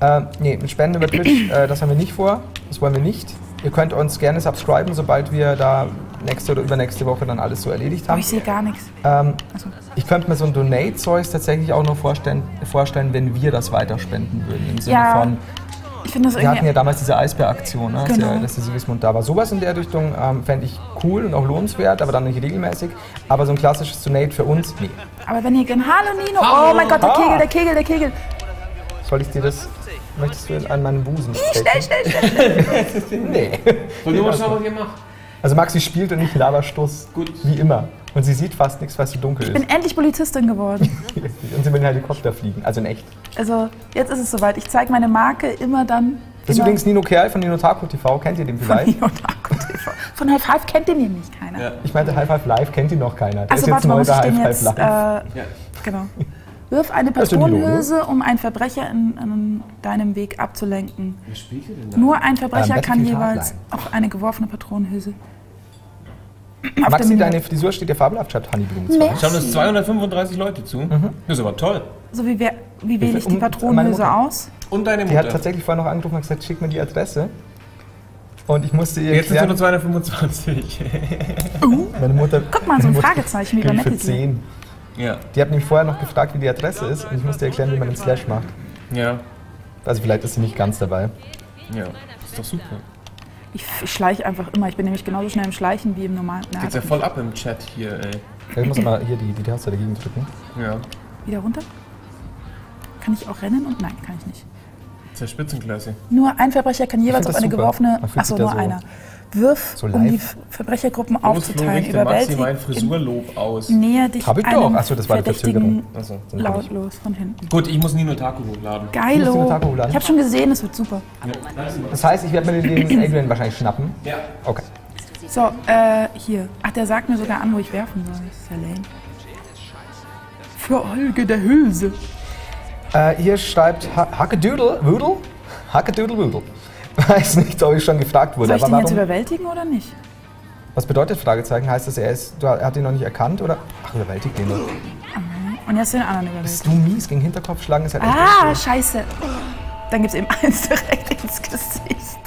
Äh, nee, mit Spenden über Twitch, äh, das haben wir nicht vor, das wollen wir nicht. Ihr könnt uns gerne subscriben, sobald wir da nächste oder übernächste Woche dann alles so erledigt Aber haben. ich sehe gar nichts. Ähm, ich könnte mir so ein Donate-Zeugs tatsächlich auch noch vorstellen, vorstellen, wenn wir das weiterspenden würden. Im Sinne Ja, von, finde das wir hatten ja irgendwie. damals diese Eisbär-Aktion, ne, Genau. dass der Sigismund da war. Sowas in der Richtung ähm, fände ich cool und auch lohnenswert, aber dann nicht regelmäßig. Aber so ein klassisches Donate für uns, nee. Aber wenn ihr gerne. Hallo Nino! Oh mein Gott, der Ah. Kegel, der Kegel, der Kegel! Soll ich dir das, möchtest du an meinen Busen Schnell, stechen? schnell, schnell! <laughs> Nee. Wollen wir mal schauen, was ihr macht? Also Maxi spielt und ich Laberstoß, Gut. wie immer. Und sie sieht fast nichts, weil es so dunkel Ich ist. bin endlich Polizistin geworden. <laughs> Und sie will in Helikopter fliegen, also in echt. Also, jetzt ist es soweit. Ich zeige meine Marke immer dann. Das ist übrigens Nino Kerl von Nino Taco TV, kennt ihr den von vielleicht? Nino Taco TV. Von High Five kennt den nämlich keiner. Ja. Ich meinte High Five Live kennt ihn noch keiner. Der Also ist jetzt warte neu ich bei den High jetzt. Five Äh, Live. Ja. genau. Wirf eine der Patronenhülse, um einen Verbrecher in, in deinem Weg abzulenken. Wer spielt ihr denn da? Nur ein Verbrecher Ähm, kann jeweils auch eine geworfene Patronenhülse. Auf Maxi, deine Frisur steht dir fabelhaft, schreibt 2. Mehr? Schauen uns 235 Leute zu. Das ist aber toll. So wie, wer, wie wähle ich die Patronenhülse Mutter. aus? Und deine Die hat Mutter. tatsächlich vorher noch angerufen und gesagt, schick mir die Adresse. Und ich musste ihr Jetzt sind es nur erklären, 225. meine Mutter... Guck mal, so ein Mutter Fragezeichen wie bei gilt für Netflix. 10. ja. Die hat nämlich vorher noch gefragt, wie die Adresse ist und ich musste erklären, wie man den Slash macht. Ja. Also vielleicht ist sie nicht ganz dabei. Ja. Ist doch super. Ich, ich schleiche einfach immer. Ich bin nämlich genauso schnell im Schleichen wie im normalen. Na, Geht's ja voll ab im Chat hier, ey. Ich muss aber hier die, die Taste dagegen drücken. Ja. Wieder runter? Kann ich auch rennen? Und nein, kann ich nicht. Das ist ja Spitzenklasse. Nur ein Verbrecher kann jeweils auf das eine super. geworfene. Achso, nur so- einer. Wirf, so um die Verbrechergruppen Flo aufzuteilen. richtet Maxi mein. Frisurlob aus. Näher dich Hab ich einem doch. Achso, das war die Verdächtigen Verzögerung. Achso. Lautlos von hinten. Gut, ich muss Nino Taku hochladen. Geilo. Taco hochladen? Ich habe schon gesehen, es wird super. Das heißt, ich werde mir den, <clears throat> den Adrian wahrscheinlich schnappen. Ja. Okay. So, äh, hier. Ach, der sagt mir sogar an, wo ich werfen soll. Das ist ja lame. Folge der Hülse. Äh, hier schreibt ha Hackedoodle Woodle. Hackedoodle Woodle. Weiß nicht, ob ich schon gefragt wurde. Soll ich den jetzt überwältigen oder nicht? was bedeutet Fragezeichen? Heißt das, er, ist, du, er hat ihn noch nicht erkannt? Oder? Ach, überwältigt den. doch. Und jetzt den anderen überwältigen. Bist du mies gegen Hinterkopf schlagen? Ist halt echt Ah, scheiße. Dann gibt's eben <laughs> eins direkt ins Gesicht.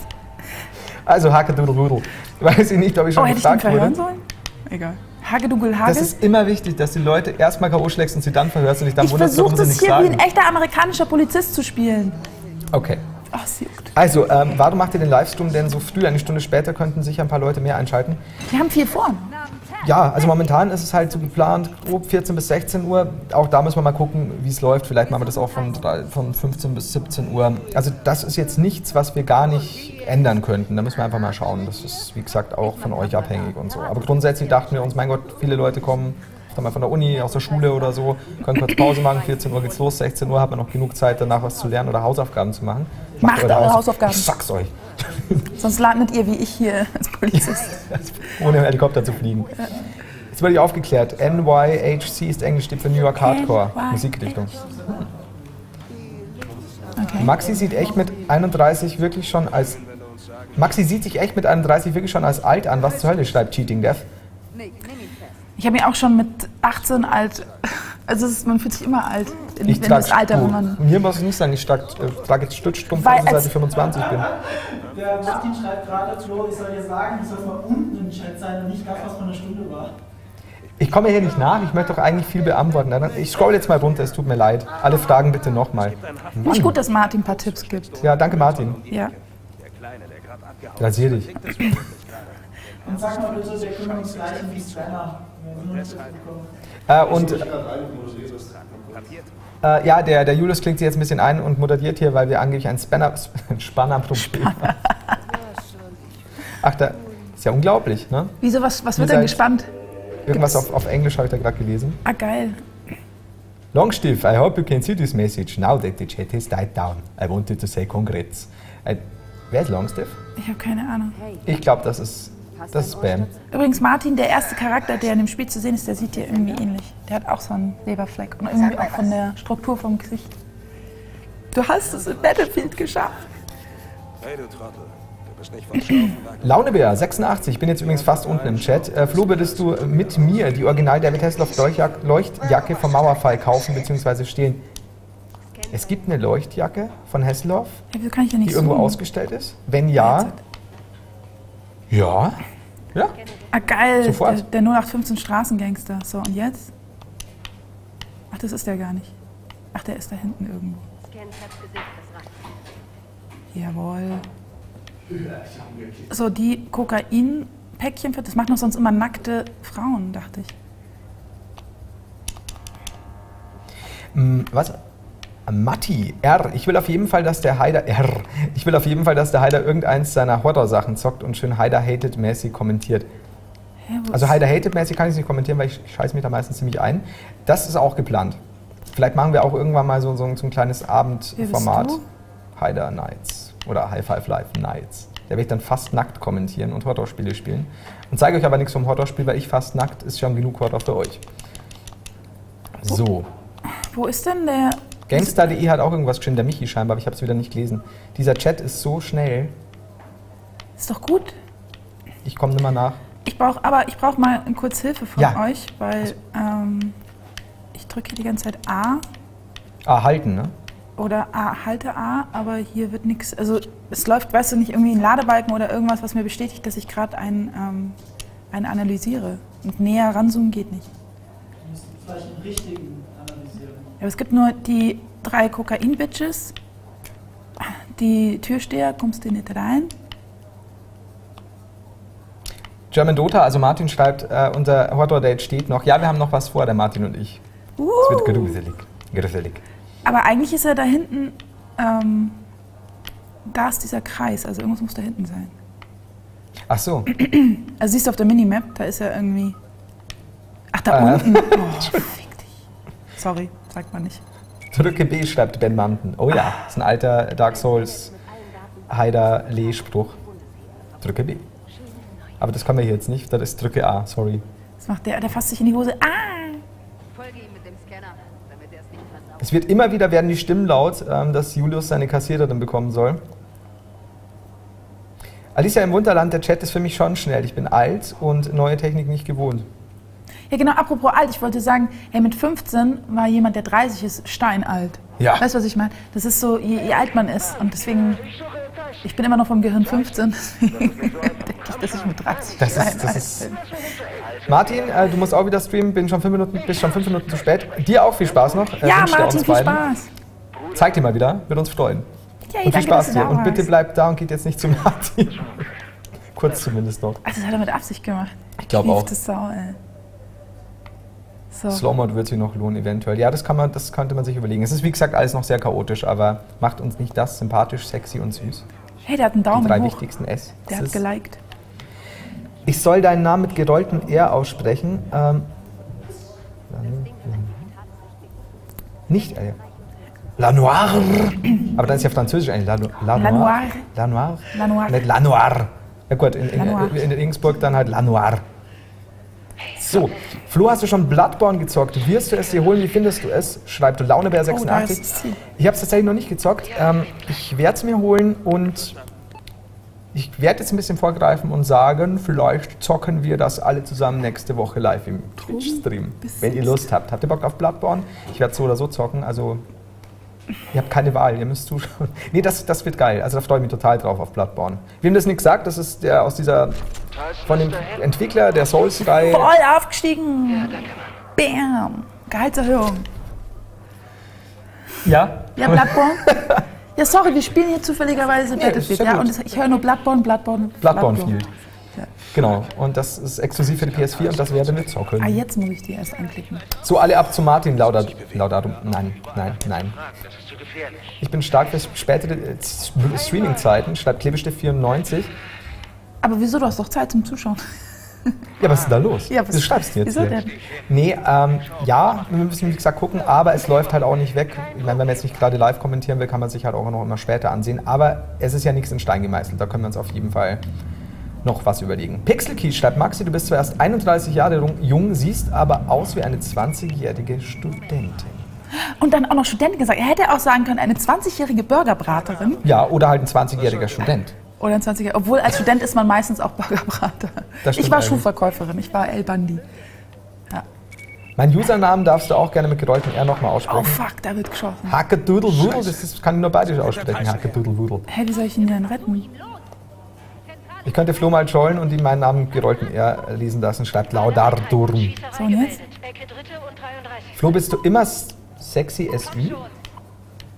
so. Also Woodle. Weiß ich nicht, ob ich schon Oh, hätte ich den gefragt verhören wurde. sollen? Egal. Hagedugel Das Hagel. ist immer wichtig, dass die Leute erstmal K.O. schlägst und sie dann verhörst und dich dann Ich wunderst, versuche warum sie das nichts hier wie sagen. ein echter amerikanischer Polizist zu spielen. Okay. Ach, sie juckt. Also, ähm, warum macht ihr den Livestream denn so früh? Eine Stunde später könnten sicher ein paar Leute mehr einschalten. Wir haben viel vor. Ja, also momentan ist es halt so geplant, grob 14 bis 16 Uhr. Auch da müssen wir mal gucken, wie es läuft. Vielleicht machen wir das auch von, von 15 bis 17 Uhr. Also das ist jetzt nichts, was wir gar nicht ändern könnten. Da müssen wir einfach mal schauen. Das ist, wie gesagt, auch von euch abhängig und so. Aber grundsätzlich dachten wir uns, mein Gott, viele Leute kommen dann mal von der Uni, aus der Schule oder so, können kurz Pause machen, 14 Uhr geht's los, 16 Uhr hat man noch genug Zeit, danach was zu lernen oder Hausaufgaben zu machen. Macht eure Haus- Hausaufgaben. Ich sag's euch. <laughs> Sonst landet ihr wie ich hier als Polizist. <laughs> ohne im Helikopter zu fliegen. Jetzt wurde ich aufgeklärt. NYHC ist Englisch, steht für New York Hardcore. Musikrichtung. Okay. Maxi sieht echt mit 31 wirklich schon als. Maxi sieht sich echt mit 31 wirklich schon als alt an. Was zur Hölle schreibt Cheating Death? Ich habe mich auch schon mit 18 alt. Also ist, man fühlt sich immer alt. In, Ich trage das Alter, wo man. Mir muss ich nicht sagen, ich trage, äh, trage jetzt Stützstrumpf, Weil seit ich 25 bin. Der Martin schreibt gerade, Flo, ich soll dir sagen, ich soll von unten im Chat sein und nicht das, was von der Stunde war. Ich komme hier nicht nach, ich möchte doch eigentlich viel beantworten. Ich scroll jetzt mal runter, es tut mir leid. Alle Fragen bitte nochmal. Nicht gut, dass Martin ein paar Tipps gibt. Ja, danke Martin. Ja. Rasier dich. Und sag mal bitte, wir kümmern uns gleich um die Spammer. Äh, und äh, ja, der, der Julius klingt sich jetzt ein bisschen ein und moderiert hier, weil wir angeblich ein Spanner, <laughs> Spanner-Problem haben. Ach, da ist ja unglaublich, ne? Wieso, was, was wird denn gespannt? Irgendwas auf, auf Englisch habe ich da gerade gelesen. Ah, geil. Longstiff, I hope you can see this message now that the chat has died down. I wanted to say congrats. Äh, wer ist Longstiff? Ich habe keine Ahnung. Ich glaube, das ist, das ist Spam. Übrigens, Martin, der erste Charakter, der in dem Spiel zu sehen ist, der sieht dir irgendwie ähnlich. Der hat auch so einen Leberfleck und irgendwie auch von der Struktur vom Gesicht. Du hast es im Battlefield geschafft. Hey, du Trottel. Du bist nicht von Schlaufen Launebär, 86, ich bin jetzt übrigens fast unten im Chat. Äh, Flo, würdest du mit mir die Original David Hasselhoff Leuchtjack- Leuchtjacke vom Mauerfall kaufen bzw. stehlen? Es gibt eine Leuchtjacke von Hasselhoff, Ja, wieso kann ich ja nicht die irgendwo zoomen? ausgestellt ist. Wenn ja, ja, ja. Ah, geil. Sofort. Der, der 0815 Straßengangster. So, und jetzt? Ach, das ist der gar nicht. Ach, der ist da hinten irgendwo. Jawohl. So, die Kokain-Päckchen, das macht noch sonst immer nackte Frauen, dachte ich. Hm, Was? Matti, R. Ich will auf jeden Fall, dass der Haider, R. Ich will auf jeden Fall, dass der Haider irgendeins seiner Horror-Sachen zockt und schön Haider-Hated-mäßig kommentiert. Hä, wo Also ist- Haider-Hated-mäßig kann ich nicht kommentieren, weil ich scheiße mich da meistens ziemlich ein. Das ist auch geplant. Vielleicht machen wir auch irgendwann mal so, so, ein- so ein kleines Abendformat. Haider Nights oder High Five Live Nights. Da werde ich dann fast nackt kommentieren und Horrorspiele spielen. Und zeige euch aber nichts vom Horrorspiel, weil ich fast nackt ist schon genug Horror für euch. So. Wo ist denn der? GameStar.de hat auch irgendwas geschrieben, der Michi scheinbar, aber ich habe es wieder nicht gelesen. Dieser Chat ist so schnell, Ist doch gut. ich komme nimmer nach. Ich brauche, aber ich brauche mal kurz Hilfe von Ja. euch, weil ähm, ich drücke hier die ganze Zeit A Ah, halten, ne? oder A, halte A, aber hier wird nichts. Also es läuft, weißt du, nicht irgendwie ein Ladebalken oder irgendwas, was mir bestätigt, dass ich gerade einen, ähm, einen analysiere. Und näher ranzoomen geht nicht. Du musst vielleicht den richtigen. Aber es gibt nur die drei Kokain-Bitches. Die Türsteher, kommst du nicht rein? German Dota, also Martin schreibt, äh, unser Horror-Date steht noch. Ja, wir haben noch was vor, der Martin und ich. Uh. Es wird gruselig. Gruselig. Aber eigentlich ist er da hinten, ähm, da ist dieser Kreis, also irgendwas muss da hinten sein. Ach so. Also siehst du auf der Minimap, da ist er irgendwie. Ach, da Ah. unten. <laughs> Oh, fick dich. Sorry, sagt man nicht. Drücke B, schreibt Ben Manten. Oh ja, das ist ein alter Dark Souls Heider Lee-Spruch. Drücke B. Aber das können wir hier jetzt nicht, das ist Drücke A, sorry. Das macht der, der fasst sich in die Hose. Ah! Folge ihm mit dem Scanner, damit er es nicht versaut. Es wird immer wieder werden die Stimmen laut, ähm, dass Julius seine Kassiererin bekommen soll. Alicia im Wunderland, der Chat ist für mich schon schnell. Ich bin alt und neue Technik nicht gewohnt. Ja, genau, apropos alt, ich wollte sagen, hey, mit 15 war jemand, der 30 ist, steinalt. Ja. Weißt du, was ich meine? Das ist so, je, je alt man ist. Und deswegen, ich bin immer noch vom Gehirn 15, deswegen denke ich, dass ich mit 30 Das ist, das ist bin. Martin, äh, du musst auch wieder streamen, bin schon fünf Minuten, bist schon fünf Minuten zu spät. Dir auch viel Spaß noch. äh, Ja, Martin, viel beiden. Spaß. Zeig dir mal wieder, wird uns freuen. Yay, Und viel danke, Spaß dir. Und bitte bleib da und geht jetzt nicht zu <laughs> Martin. Kurz zumindest noch. Also, das hat er mit Absicht gemacht. Ich glaube auch. Sau, ey. So. Slow Mode wird sich noch lohnen, eventuell. Ja, das, kann man, das könnte man sich überlegen. Es ist, wie gesagt, alles noch sehr chaotisch, aber macht uns nicht das sympathisch, sexy und süß. Hey, der hat einen Die Daumen drei hoch. wichtigsten S. Der Das hat geliked. Ich soll deinen Namen mit gerolltem R aussprechen. Ähm, nicht R. La Noire. Aber dann ist ja Französisch eigentlich. La, La, La Noire. La Noire. La Noire. Nicht La Noire. Ja gut, in, in, Noire. in Regensburg dann halt La Noire. So, Flo, hast du schon Bloodborne gezockt? Wirst du es dir holen? Wie findest du es? Schreibt Oh, da Launebär86. ist das Ziel. ich habe es tatsächlich noch nicht gezockt. Ähm, ich werde es mir holen und ich werde jetzt ein bisschen vorgreifen und sagen, vielleicht zocken wir das alle zusammen nächste Woche live im Twitch-Stream. Wenn ihr Lust habt. Habt ihr Bock auf Bloodborne? Ich werde so oder so zocken, also ihr habt keine Wahl, ihr müsst zuschauen. <laughs> Nee, das, das wird geil. Also da freue ich mich total drauf auf Bloodborne. Wem das nicht gesagt, das ist der aus dieser, von dem Entwickler der Souls-Reihe. Voll aufgestiegen. Bam. Gehaltserhöhung. Ja? Ja, Bloodborne. ja, sorry, wir spielen hier zufälligerweise Nee, Battlefield. ja Ja, und ich höre nur Bloodborne, Bloodborne, Bloodborne Field. Ja. Genau. Und das ist exklusiv für die PS4 und das werden wir zocken. Ah, jetzt muss ich die erst anklicken. So, alle ab zu Martin Lauda Laudatum. Nein, nein, nein. Ich bin stark für spätere äh, Streaming-Zeiten, schreibt Klebestift94. Aber wieso? Du hast doch Zeit zum Zuschauen. Ja, was ist denn da los? Ja, was- du schreibst jetzt wieso hier. denn? Nee, ähm, ja, wir müssen wie gesagt gucken, aber es läuft halt auch nicht weg. Ich meine, wenn man jetzt nicht gerade live kommentieren will, kann man sich halt auch noch immer später ansehen. Aber es ist ja nichts in Stein gemeißelt, da können wir uns auf jeden Fall noch was überlegen. Pixelkey schreibt Maxi, du bist zwar erst 31 Jahre jung- siehst aber aus wie eine 20-jährige Studentin. Und dann auch noch Studentin gesagt. Er hätte auch sagen können, eine 20-jährige Burgerbraterin Ja, oder halt ein 20-jähriger Student. oder ein 20-jähriger. Obwohl als Student ist man meistens auch Burgerbrater. Ich war. Schuhverkäuferin, ich war El Bandi. Ja. Mein Usernamen darfst du auch gerne mit gerolltem R nochmal Oh aussprechen. fuck, da wird geschossen. Hackedoodlewudel, das ist, kann ich nur beides aussprechen. Hackedoodlewudel. Hä, wie soll ich ihn denn retten? Ich könnte Flo mal trollen und ihm meinen Namen mit gerolltem R lesen lassen, schreibt Laudardurm. So, und jetzt? Flo, bist du immer sexy SI?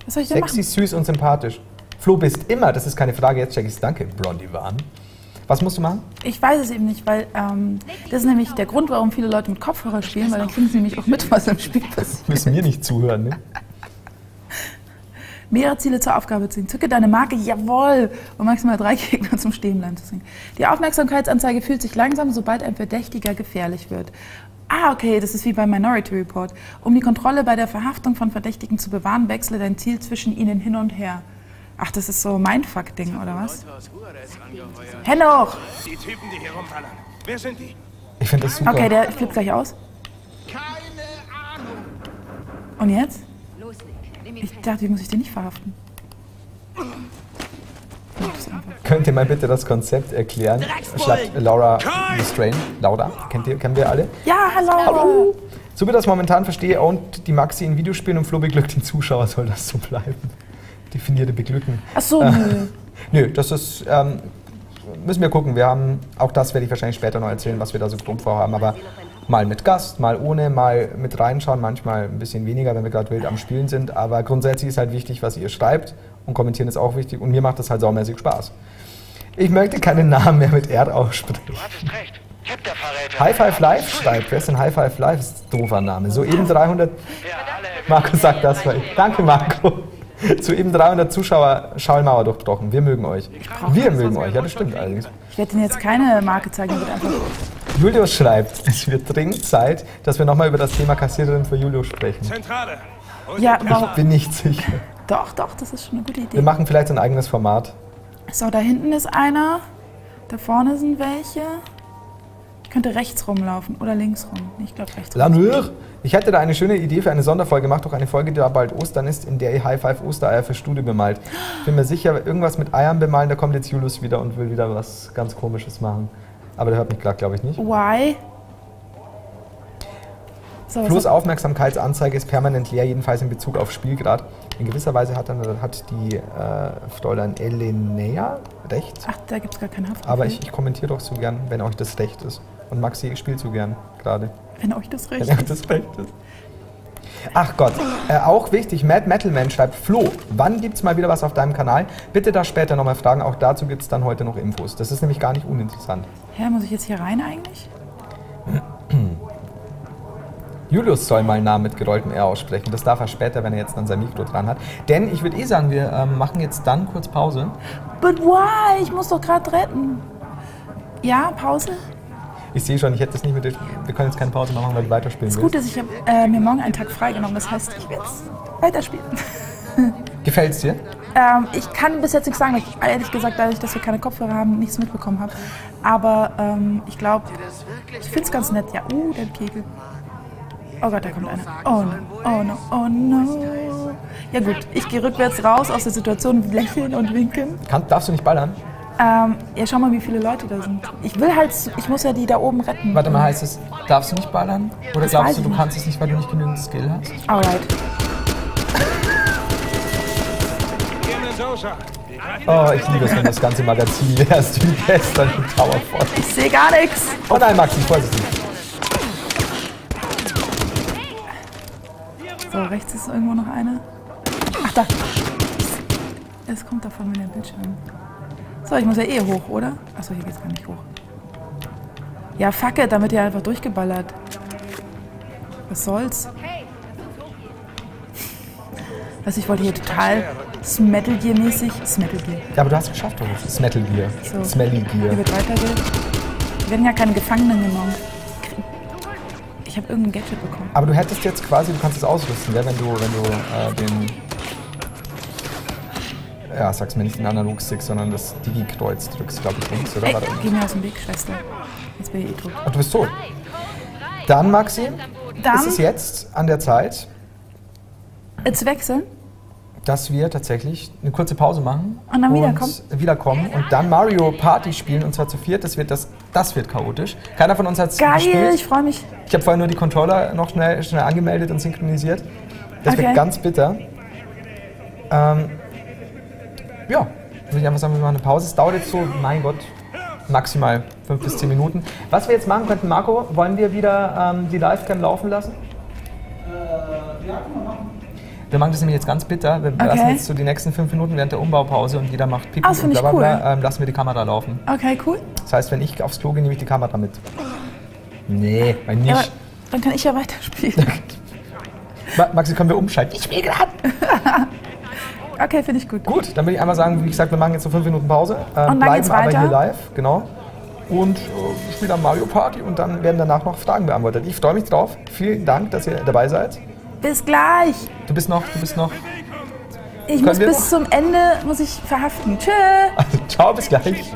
Was soll ich denn Sexy, machen? süß und sympathisch. Flo, bist immer, das ist keine Frage, jetzt check ich's. Danke, Blondie Warn. Was musst du machen? Ich weiß es eben nicht, weil ähm, das ist nämlich der Grund, warum viele Leute mit Kopfhörer spielen, weil dann kriegen sie nämlich auch mit, was im Spiel passiert. Müssen wir nicht zuhören, ne? Mehrere Ziele zur Aufgabe ziehen. Zücke deine Marke, jawohl, und maximal drei <laughs> Gegner zum Stehenbleiben zu zwingen. Die Aufmerksamkeitsanzeige fühlt sich langsam, sobald ein Verdächtiger gefährlich wird. Ah, okay, das ist wie beim Minority Report. Um die Kontrolle bei der Verhaftung von Verdächtigen zu bewahren, wechsle dein Ziel zwischen ihnen hin und her. Ach, das ist so Mindfuck-Ding, oder was? Hoch! Die Typen, die hier rumballern. Wer sind die? Ich finde das super. Okay, der flippt gleich aus. Und jetzt? Los, Nick. Nimm ihn Ich dachte, wie muss ich den nicht verhaften? Könnt ihr mal bitte das Konzept erklären? Schreibt Laura Restrain. Laura, kennt ihr, kennen wir alle. Ja, hallo. So wie ich das momentan verstehe, und die Maxi in Videospielen und Flo beglückt den Zuschauer, soll das so bleiben. Definierte Beglücken. Ach so, nö. <laughs> Nö, das ist, ähm, müssen wir gucken. Wir haben, auch das werde ich wahrscheinlich später noch erzählen, was wir da so grob vorhaben. Aber mal mit Gast, mal ohne, mal mit reinschauen, manchmal ein bisschen weniger, wenn wir gerade wild am Spielen sind. Aber grundsätzlich ist halt wichtig, was ihr schreibt und kommentieren ist auch wichtig. Und mir macht das halt saumäßig Spaß. Ich möchte keinen Namen mehr mit R aussprechen. High Five Live schreibt. Wer ist denn High Five Live? Das ist ein doofer Name. Soeben 300. Marco sagt das. Weil Danke, Marco. Soeben 300 Zuschauer Schallmauer durchbrochen. Wir mögen euch. Wir mögen euch. Ja, das stimmt allerdings. Ich werde Ihnen jetzt keine Marke zeigen, wird einfach. Julius schreibt, es wird dringend Zeit, dass wir nochmal über das Thema Kassiererin für Julius sprechen. Zentrale. Ja, warum? Ich bin nicht sicher. Doch, doch, das ist schon eine gute Idee. Wir machen vielleicht ein eigenes Format. So, da hinten ist einer. Da vorne sind welche. Ich könnte rechts rumlaufen oder links rum. Ich glaube rechts rum. Lanur! Ich hätte da eine schöne Idee für eine Sonderfolge gemacht, doch eine Folge, die da bald Ostern ist, in der ihr High Five Ostereier für Studie bemalt. Ich bin mir sicher, irgendwas mit Eiern bemalen, da kommt jetzt Julius wieder und will wieder was ganz Komisches machen. Aber der hört mich gerade, glaube ich, nicht. Why? So, hat- Aufmerksamkeitsanzeige ist permanent leer, jedenfalls in Bezug auf Spielgrad. In gewisser Weise hat, dann, hat die äh, Fräulein Elenea recht. Ach, da gibt es gar keinen Haft. Aber ich, ich kommentiere doch so gern, wenn euch das recht ist. Und Maxi spielt so gern gerade. Wenn euch das recht Wenn euch ist. das recht ist. Ach Gott, äh, auch wichtig, Mad Metal Man schreibt, Flo, wann gibt's mal wieder was auf deinem Kanal? Bitte da später nochmal fragen, auch dazu gibt's dann heute noch Infos. Das ist nämlich gar nicht uninteressant. Hä, muss ich jetzt hier rein eigentlich? <clears throat> Julius soll mal einen Namen mit gerolltem R aussprechen. Das darf er später, wenn er jetzt dann sein Mikro dran hat. Denn ich würde eh sagen, wir ähm, machen jetzt dann kurz Pause. But why? Ich muss doch gerade retten. Ja, Pause? Ich sehe schon, ich hätte das nicht mit. dir- Wir können jetzt keine Pause machen, weil du weiterspielen Das willst. Gute ist, ich habe äh, mir morgen einen Tag freigenommen. Das heißt, ich werde weiterspielen. <laughs> Gefällt's dir? Ähm, ich kann bis jetzt nichts sagen, weil ich ehrlich gesagt, dadurch, dass wir keine Kopfhörer haben, nichts mitbekommen habe. Aber ähm, ich glaube, ich finde es ganz nett. Ja, uh, der Kegel. Oh Gott, da kommt einer. Oh no, oh no, oh no. Ja gut, ich gehe rückwärts raus aus der Situation, lächeln und winken. Kann, darfst du nicht ballern? Ähm, ja, schau mal, wie viele Leute da sind. Ich will halt, ich muss ja die da oben retten. Warte mal, heißt es, darfst du nicht ballern? Oder Das glaubst du, du nicht. kannst es nicht, weil du nicht genügend Skill hast? Alright. Oh, ich liebe es, wenn das ganze Magazin leer ist, wie gestern in Towerfall. Ich sehe gar nichts. Oh nein, Maxi, vorsichtig. So, rechts ist irgendwo noch eine. Ach, da. Es kommt davon mit dem Bildschirm. So, ich muss ja eh hoch, oder? Achso, hier geht's gar nicht hoch. Ja, fuck it, damit ihr einfach durchgeballert. Was soll's? Was ich wollte hier total Metal Gear mäßig. Metal Gear. Ja, aber du hast es geschafft, oder? Das ist Metal Gear. So. Smelly Hier Gear. wird weitergeht. Wir werden ja keine Gefangenen genommen. Ich habe irgendein Gadget bekommen. Aber du hättest jetzt quasi, du kannst es ausrüsten, gell, wenn du, wenn du äh, den. Ja, sag's mir nicht den Analogstick, sondern das Digi-Kreuz drückst, glaube ich, links, oder? Ey, geh mir aus dem Weg, Schwester. Jetzt bin ich eh tot. Und du bist tot. Dann, Maxi, Dann ist es jetzt an der Zeit, jetzt wechseln. dass wir tatsächlich eine kurze Pause machen. Und dann wiederkommen? wiederkommen und dann Mario Party spielen und zwar zu viert. Das wird, das, das wird chaotisch. Keiner von uns hat es Geil, gespielt. ich freue mich. Ich habe vorher nur die Controller noch schnell, schnell angemeldet und synchronisiert. Das Okay. wird ganz bitter. Ähm, ja, würde ich einfach sagen, wir machen eine Pause. Es dauert jetzt so, mein Gott, maximal fünf bis zehn Minuten. Was wir jetzt machen könnten, Marco, wollen wir wieder ähm, die Livecam laufen lassen? Wir machen das nämlich jetzt ganz bitter. Wir Okay. lassen jetzt so die nächsten fünf Minuten während der Umbaupause und jeder macht Pipi Ah, und bla cool. ähm, lassen wir die Kamera laufen. Okay, cool. Das heißt, wenn ich aufs Klo gehe, nehme ich die Kamera mit. Nee, weil nicht. Ja, aber dann kann ich ja weiterspielen. <laughs> Ma- Maxi, können wir umschalten? Ich spiele gerade. <laughs> Okay, finde ich gut. Gut, dann würde ich einmal sagen, wie gesagt, wir machen jetzt so fünf Minuten Pause. Ähm, dann bleiben geht's aber weiter? hier live, genau. Und äh, spielen dann Mario Party und dann werden danach noch Fragen beantwortet. Ich freue mich drauf. Vielen Dank, dass ihr dabei seid. Bis gleich. Du bist noch, du bist noch. Ich Können muss bis zum Ende muss ich verhaften. Tschö. <laughs> Ciao, bis gleich.